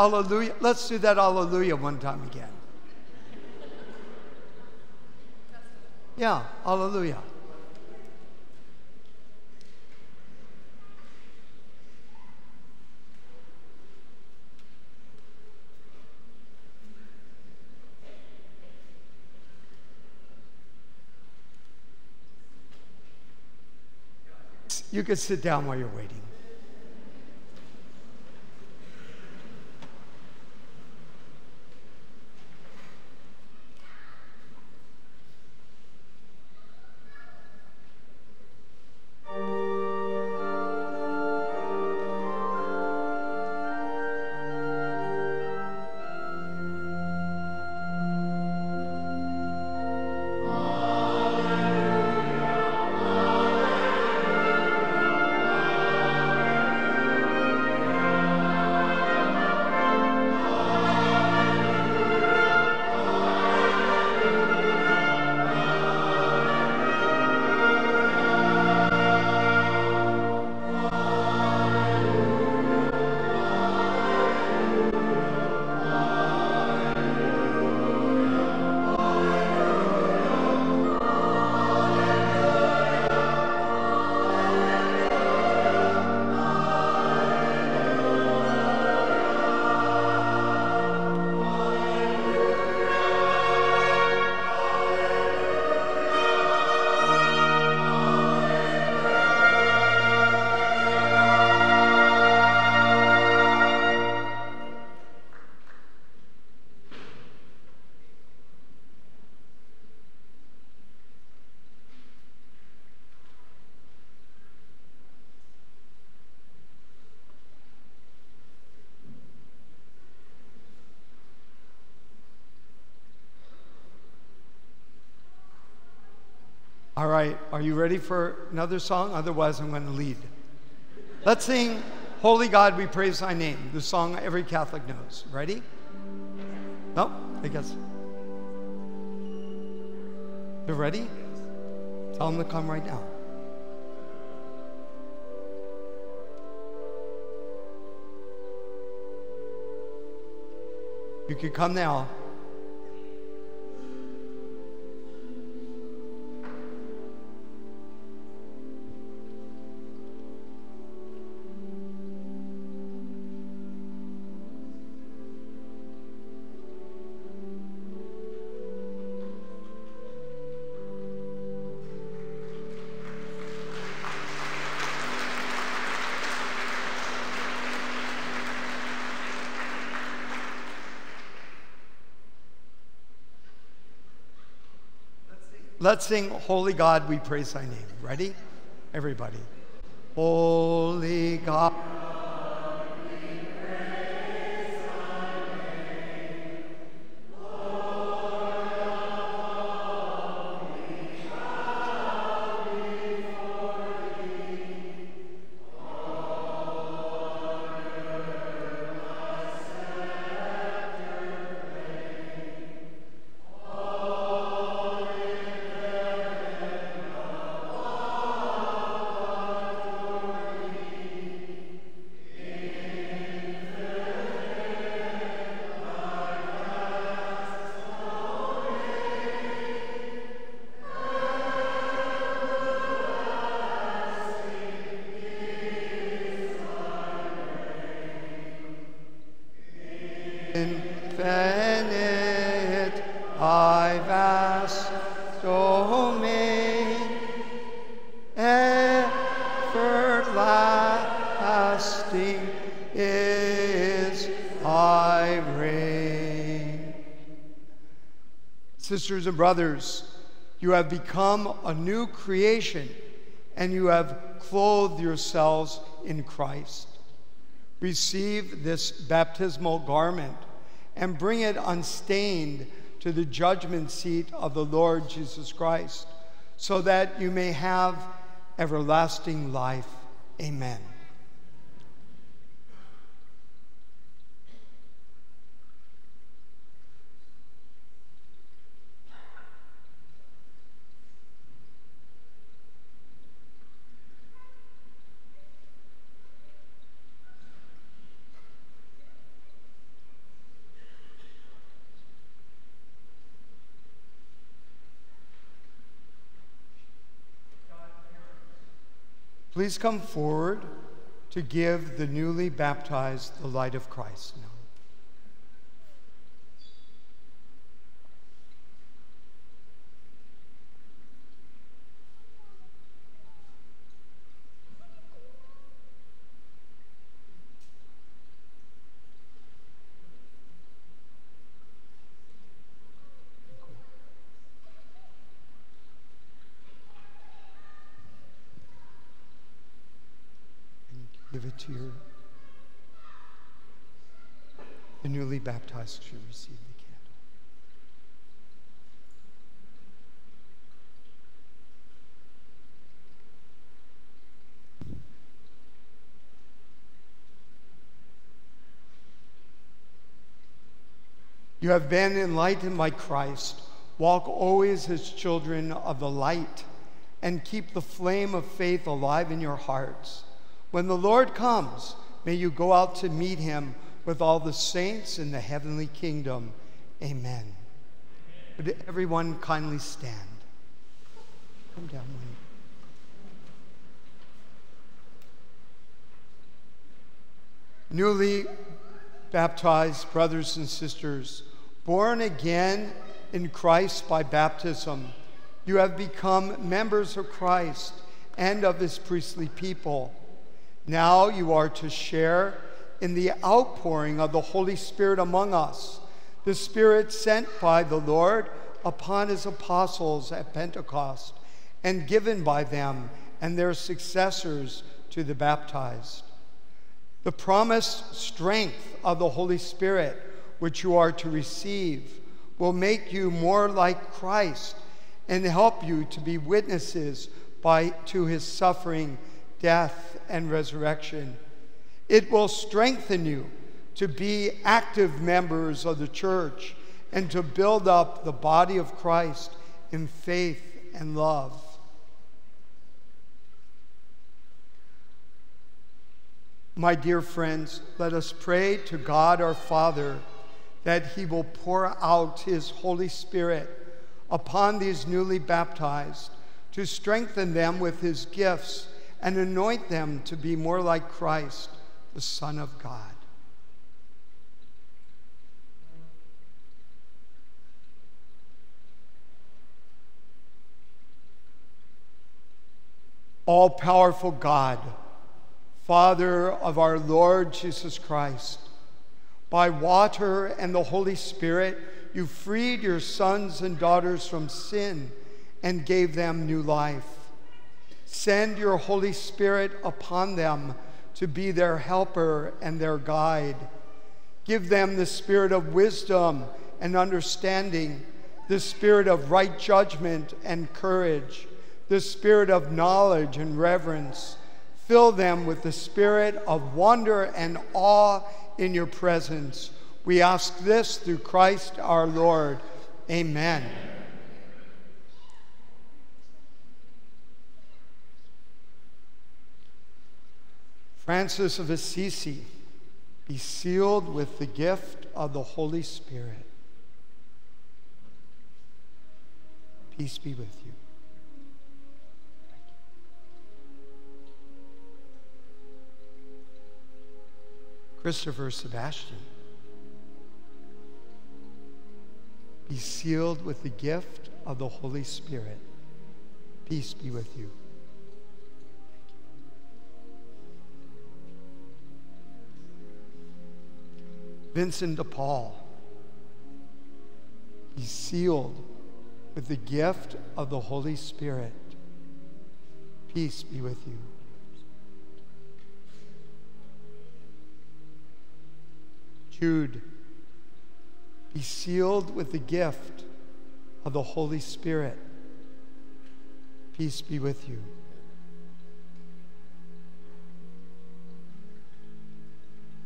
Hallelujah. Let's do that hallelujah one time again. Yeah, hallelujah. You can sit down while you're waiting. Ready for another song? Otherwise, I'm going to lead. Let's sing Holy God, we praise thy name, the song every Catholic knows. Ready? No? I guess. You're ready? Tell them to come right now. You can come now. Let's sing Holy God, we praise thy name. Ready? Everybody. Holy God. Sisters and brothers, you have become a new creation and you have clothed yourselves in Christ receive this baptismal garment and bring it unstained to the judgment seat of the Lord Jesus Christ, so that you may have everlasting life. Amen. Please come forward to give the newly baptized the light of Christ. now. and give it to your the receive the candle. You have been enlightened by Christ. Walk always as children of the light and keep the flame of faith alive in your hearts. When the Lord comes, may you go out to meet him with all the saints in the heavenly kingdom. Amen. Would everyone kindly stand? Come down, Wayne. Newly baptized brothers and sisters, born again in Christ by baptism, you have become members of Christ and of his priestly people. Now you are to share in the outpouring of the Holy Spirit among us, the Spirit sent by the Lord upon his apostles at Pentecost and given by them and their successors to the baptized. The promised strength of the Holy Spirit, which you are to receive, will make you more like Christ and help you to be witnesses by, to his suffering, death, and resurrection. It will strengthen you to be active members of the church and to build up the body of Christ in faith and love. My dear friends, let us pray to God our Father that he will pour out his Holy Spirit upon these newly baptized to strengthen them with his gifts and anoint them to be more like Christ, the Son of God. All powerful God, Father of our Lord Jesus Christ, by water and the Holy Spirit, you freed your sons and daughters from sin and gave them new life. Send your Holy Spirit upon them to be their helper and their guide. Give them the spirit of wisdom and understanding, the spirit of right judgment and courage, the spirit of knowledge and reverence. Fill them with the spirit of wonder and awe in your presence. We ask this through Christ our Lord. Amen. Francis of Assisi, be sealed with the gift of the Holy Spirit. Peace be with you. Christopher Sebastian, be sealed with the gift of the Holy Spirit. Peace be with you. Vincent de Paul, be sealed with the gift of the Holy Spirit. Peace be with you. Jude, be sealed with the gift of the Holy Spirit. Peace be with you.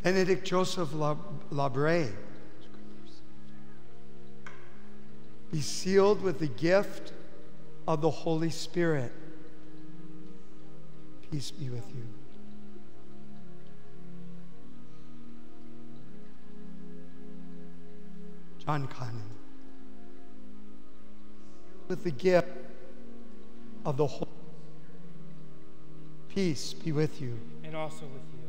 Benedict Joseph Labre, be sealed with the gift of the Holy Spirit. Peace be with you. John Connon, with the gift of the Holy Peace be with you. and also with you.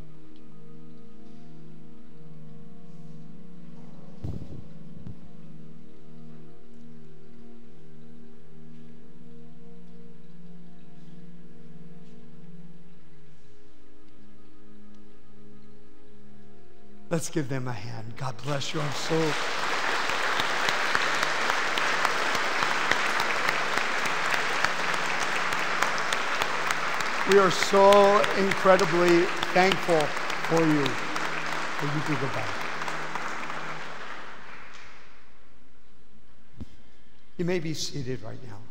Let's give them a hand. God bless you. I'm so. We are so incredibly thankful for you. That you could go back. You may be seated right now.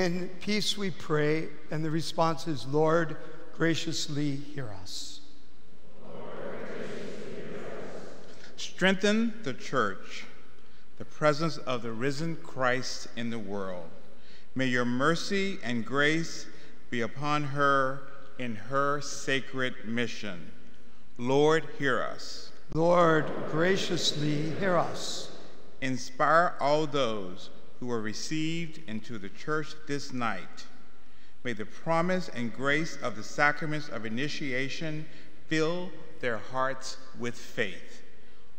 In peace we pray, and the response is, Lord, graciously hear us. Strengthen the church, the presence of the risen Christ in the world. May your mercy and grace be upon her in her sacred mission. Lord, hear us. Lord, graciously hear us. Inspire all those who were received into the church this night. May the promise and grace of the sacraments of initiation fill their hearts with faith.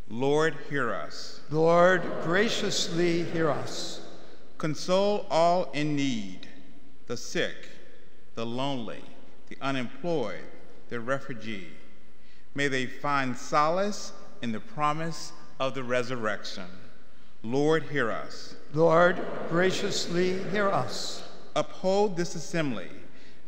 Lord, hear us. Lord, graciously hear us. Console all in need the sick, the lonely, the unemployed, the refugee. May they find solace in the promise of the resurrection. Lord, hear us. Lord, graciously hear us. Uphold this assembly.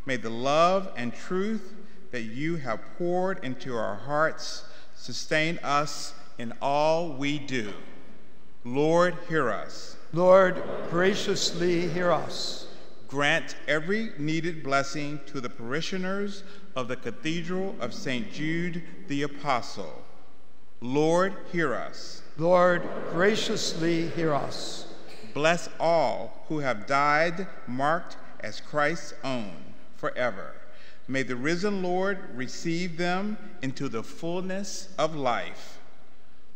May the love and truth that you have poured into our hearts sustain us in all we do. Lord, hear us. Lord, graciously hear us. Grant every needed blessing to the parishioners of the Cathedral of St. Jude the Apostle. Lord, hear us. Lord, graciously hear us. Bless all who have died marked as Christ's own forever. May the risen Lord receive them into the fullness of life.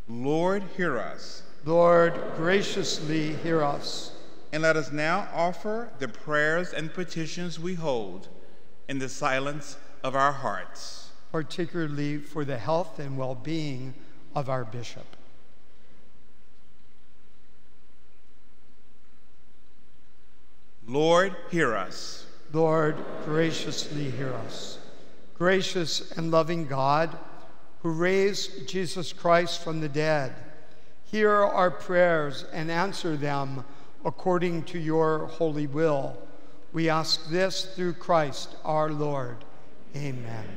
Lord, hear us. Lord, graciously hear us. And let us now offer the prayers and petitions we hold in the silence of our hearts. Particularly for the health and well being of our bishop. Lord, hear us. Lord, graciously hear us. Gracious and loving God, who raised Jesus Christ from the dead, hear our prayers and answer them according to your holy will. We ask this through Christ our Lord. Amen.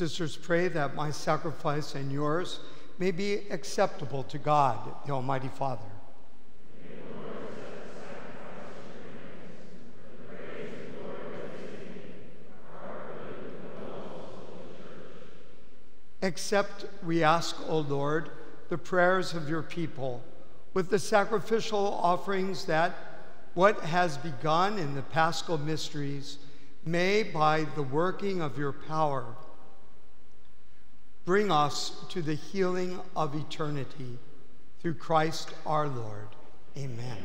Sisters, pray that my sacrifice and yours may be acceptable to God, the Almighty Father. Accept, we ask, O Lord, the prayers of your people with the sacrificial offerings that what has begun in the paschal mysteries may, by the working of your power, bring us to the healing of eternity through Christ our Lord. Amen.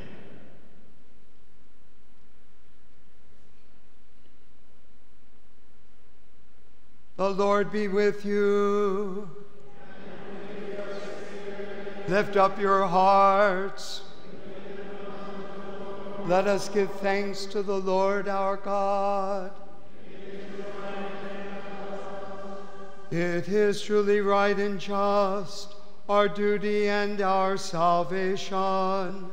The Lord be with you. Lift up your hearts. Let us give thanks to the Lord our God. It is truly right and just, our duty and our salvation,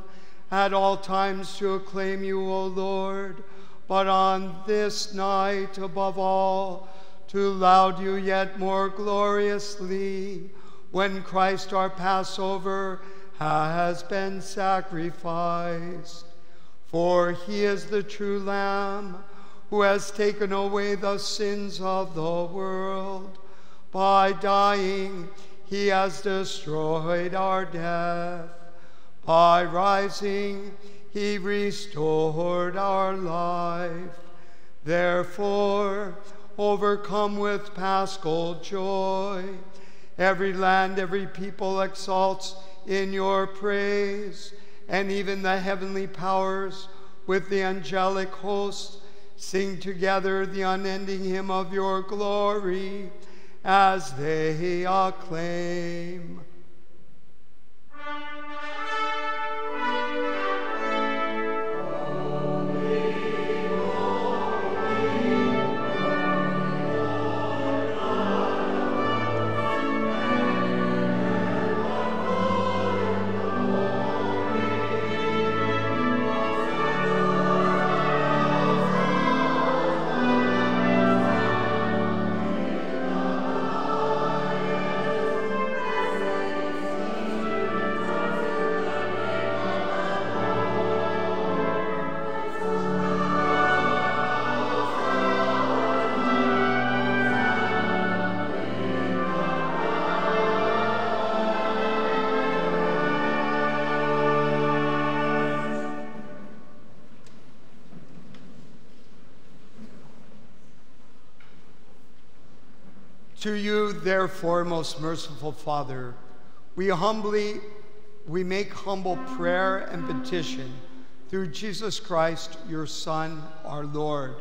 at all times to acclaim you, O Lord, but on this night above all, to laud you yet more gloriously, when Christ our Passover has been sacrificed. For he is the true Lamb who has taken away the sins of the world. By dying, he has destroyed our death. By rising, he restored our life. Therefore, overcome with paschal joy, every land, every people exalts in your praise, and even the heavenly powers with the angelic hosts sing together the unending hymn of your glory as they acclaim. To you, therefore, most merciful Father, we humbly, we make humble prayer and petition through Jesus Christ, your Son, our Lord,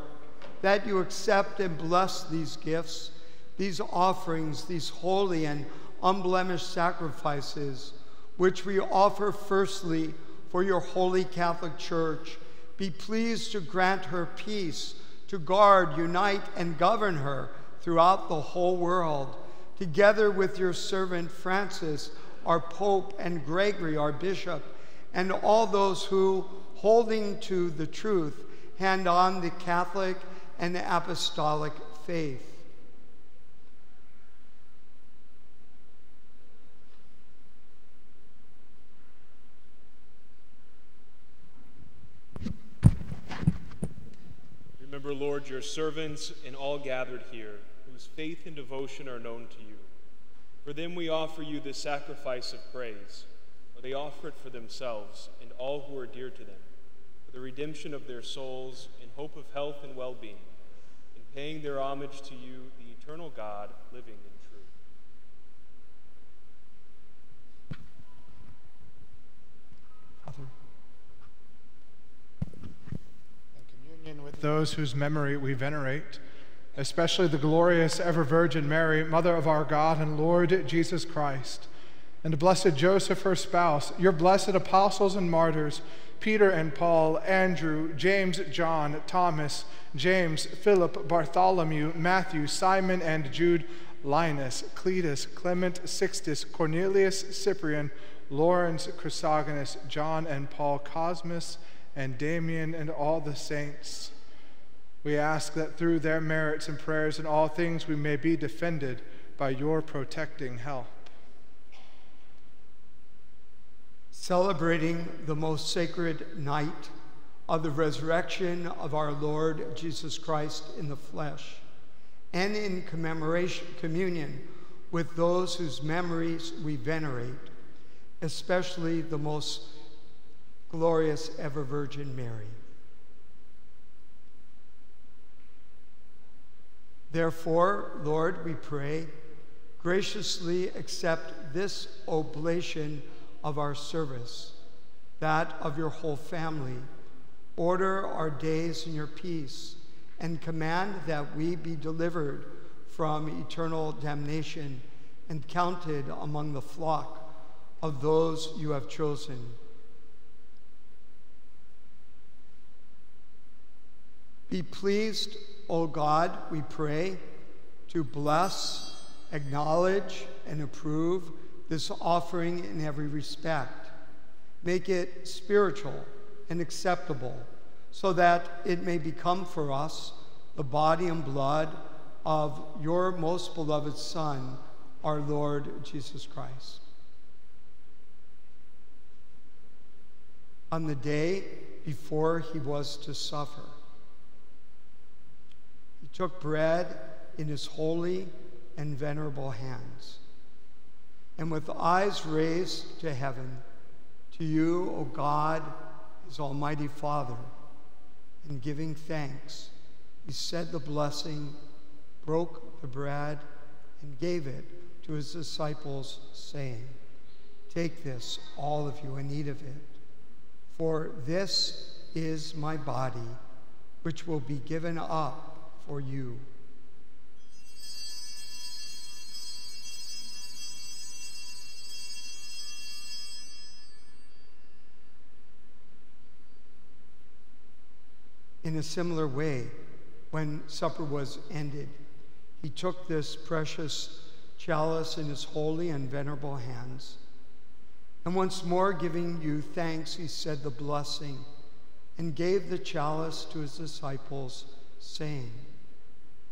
that you accept and bless these gifts, these offerings, these holy and unblemished sacrifices, which we offer firstly for your holy Catholic Church. Be pleased to grant her peace, to guard, unite, and govern her throughout the whole world, together with your servant Francis, our Pope, and Gregory, our Bishop, and all those who, holding to the truth, hand on the Catholic and the Apostolic faith. Remember, Lord, your servants and all gathered here, whose faith and devotion are known to you. For them we offer you this sacrifice of praise, or they offer it for themselves and all who are dear to them, for the redemption of their souls in hope of health and well being, in paying their homage to you, the eternal God, living and true. Father. communion with those whose memory we venerate, especially the glorious ever Virgin Mary, Mother of our God and Lord Jesus Christ, and blessed Joseph, her spouse, your blessed apostles and martyrs, Peter and Paul, Andrew, James, John, Thomas, James, Philip, Bartholomew, Matthew, Simon, and Jude, Linus, Cletus, Clement, Sixtus, Cornelius, Cyprian, Lawrence, Chrysogonus, John and Paul, Cosmas, and Damian, and all the saints. We ask that through their merits and prayers in all things we may be defended by your protecting help. Celebrating the most sacred night of the resurrection of our Lord Jesus Christ in the flesh, and in commemoration, communion with those whose memories we venerate, especially the most glorious ever Virgin Mary. Therefore, Lord, we pray, graciously accept this oblation of our service, that of your whole family. Order our days in your peace, and command that we be delivered from eternal damnation and counted among the flock of those you have chosen. Be pleased, O God, we pray, to bless, acknowledge, and approve this offering in every respect. Make it spiritual and acceptable, so that it may become for us the body and blood of your most beloved Son, our Lord Jesus Christ. On the day before he was to suffer, took bread in his holy and venerable hands, and with eyes raised to heaven, to you, O God, his Almighty Father, and giving thanks, he said the blessing, broke the bread, and gave it to his disciples, saying, Take this, all of you, and eat of it, for this is my body, which will be given up you. In a similar way, when supper was ended, he took this precious chalice in his holy and venerable hands. And once more, giving you thanks, he said the blessing and gave the chalice to his disciples, saying,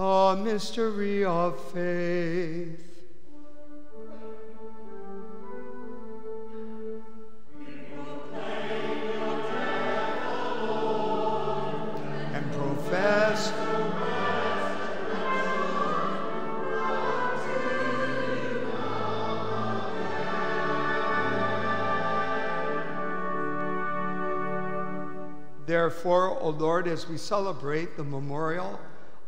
The mystery of faith. And profess Therefore, O Lord, as we celebrate the memorial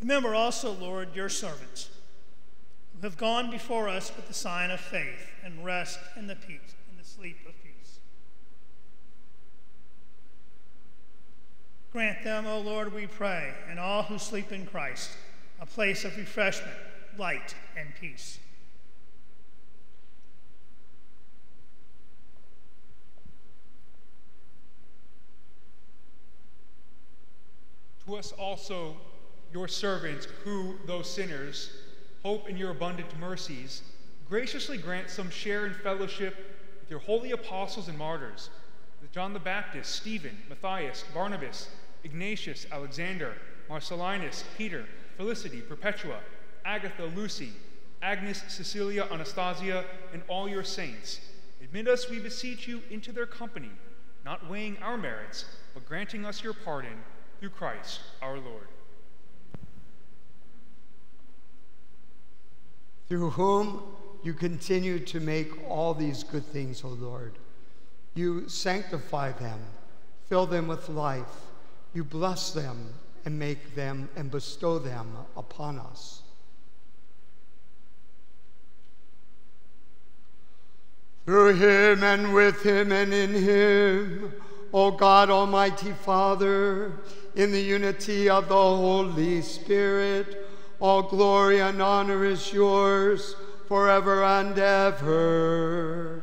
Remember also, Lord, your servants who have gone before us with the sign of faith and rest in the peace, in the sleep of peace. Grant them, O Lord, we pray, and all who sleep in Christ, a place of refreshment, light, and peace. To us also, your servants, who, though sinners, hope in your abundant mercies, graciously grant some share in fellowship with your holy apostles and martyrs, with John the Baptist, Stephen, Matthias, Barnabas, Ignatius, Alexander, Marcellinus, Peter, Felicity, Perpetua, Agatha, Lucy, Agnes, Cecilia, Anastasia, and all your saints. Admit us, we beseech you, into their company, not weighing our merits, but granting us your pardon through Christ our Lord. Through whom you continue to make all these good things, O Lord. You sanctify them, fill them with life. You bless them and make them and bestow them upon us. Through him and with him and in him, O God, Almighty Father, in the unity of the Holy Spirit, all glory and honor is yours forever and ever.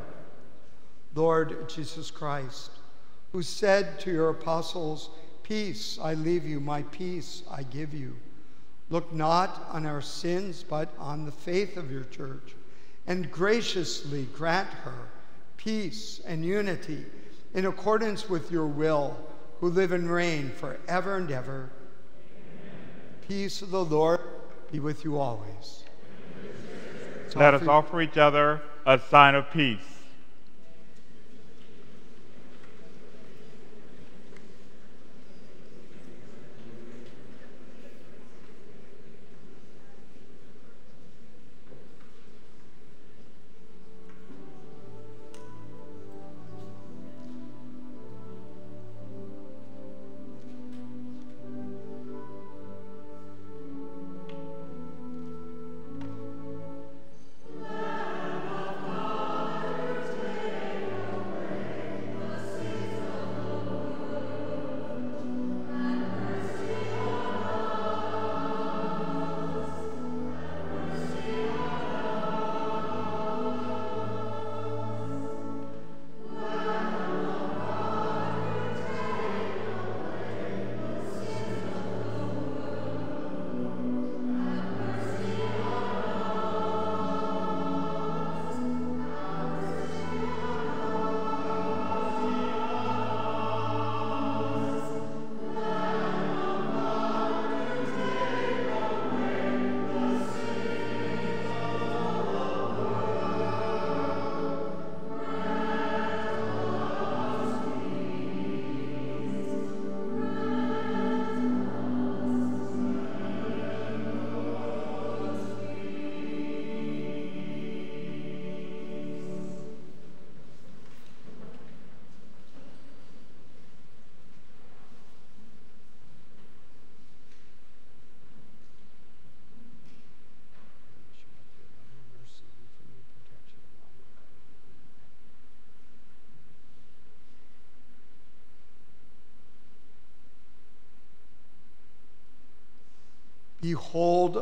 Lord Jesus Christ, who said to your apostles, Peace I leave you, my peace I give you. Look not on our sins, but on the faith of your church, and graciously grant her peace and unity in accordance with your will, who live and reign forever and ever. Amen. Peace of the Lord be with you always. Let us offer each other a sign of peace.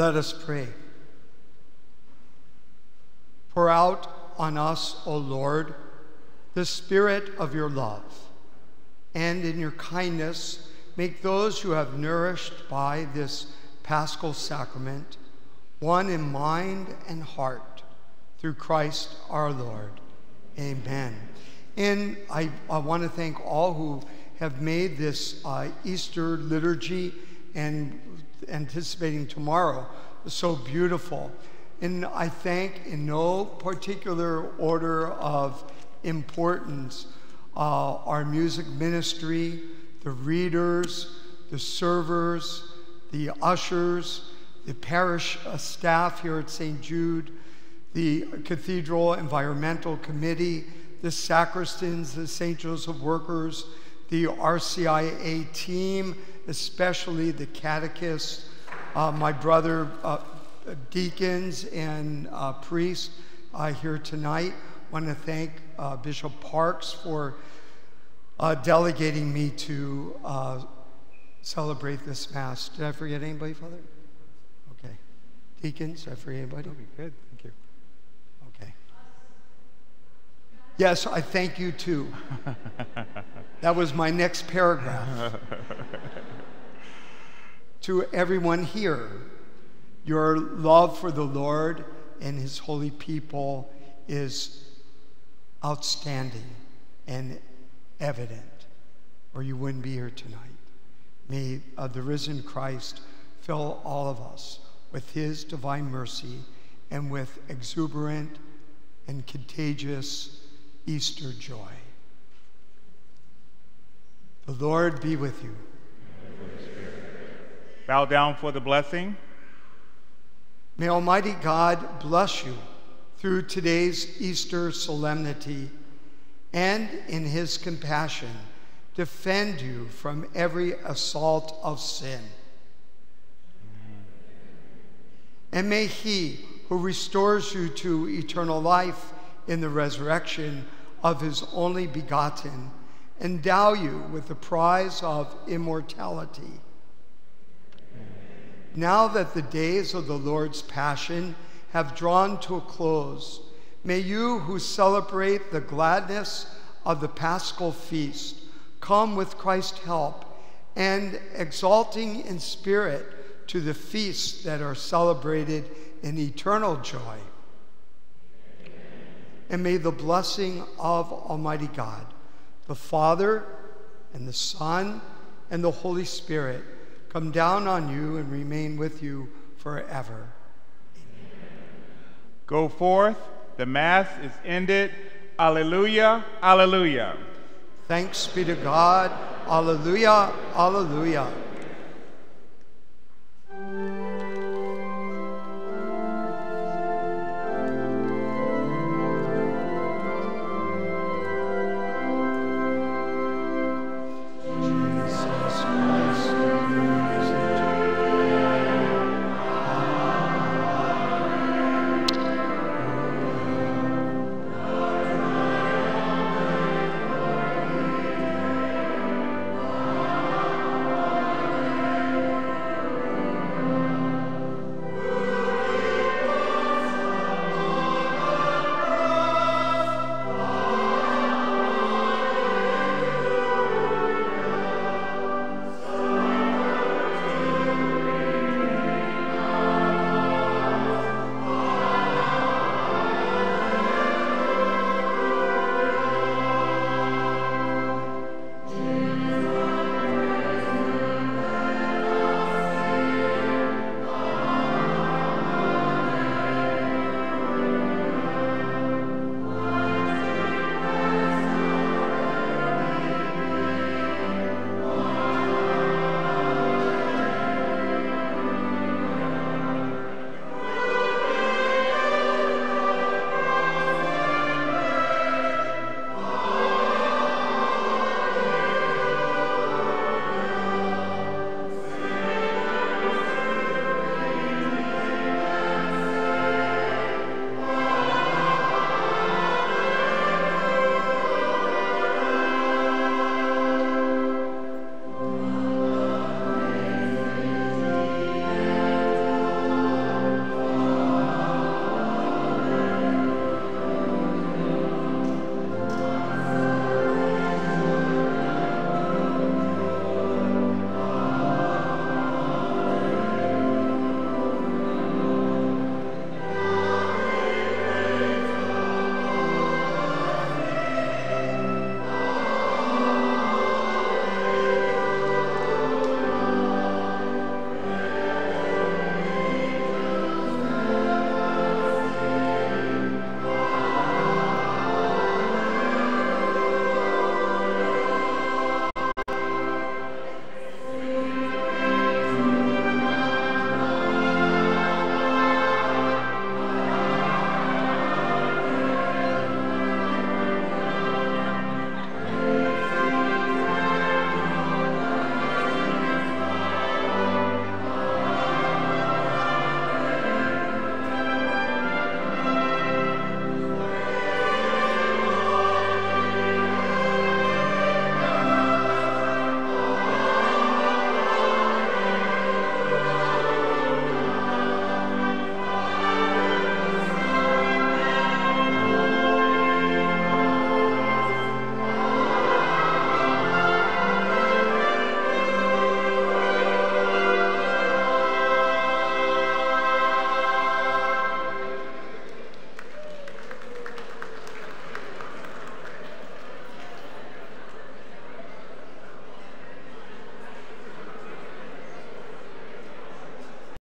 Let us pray. Pour out on us, O Lord, the spirit of your love, and in your kindness, make those who have nourished by this paschal sacrament one in mind and heart through Christ our Lord. Amen. And I, I want to thank all who have made this uh, Easter liturgy and anticipating tomorrow so beautiful. And I thank in no particular order of importance uh, our music ministry, the readers, the servers, the ushers, the parish uh, staff here at St. Jude, the Cathedral Environmental Committee, the sacristans, the St. Joseph workers, the RCIA team, especially the catechists, uh, my brother uh, deacons and uh, priests uh, here tonight. want to thank uh, Bishop Parkes for uh, delegating me to celebrate this Mass. Did I forget anybody, Father? Okay. Deacons, did I forget anybody? That'll be good. Thank you. Okay. Yes, I thank you too. that was my next paragraph. to everyone here, your love for the Lord and his holy people is outstanding and evident, or you wouldn't be here tonight. May uh, the risen Christ fill all of us with his divine mercy and with exuberant and contagious Easter joy. The Lord be with you. Bow down for the blessing. May Almighty God bless you through today's Easter solemnity and in his compassion defend you from every assault of sin. And may he who restores you to eternal life in the resurrection of his only begotten endow you with the prize of immortality now that the days of the Lord's Passion have drawn to a close, may you who celebrate the gladness of the Paschal feast come with Christ's help and exalting in spirit to the feasts that are celebrated in eternal joy. And may the blessing of Almighty God, the Father and the Son and the Holy Spirit come down on you and remain with you forever. Amen. Go forth. The Mass is ended. Alleluia, alleluia. Thanks be to God. Alleluia, alleluia.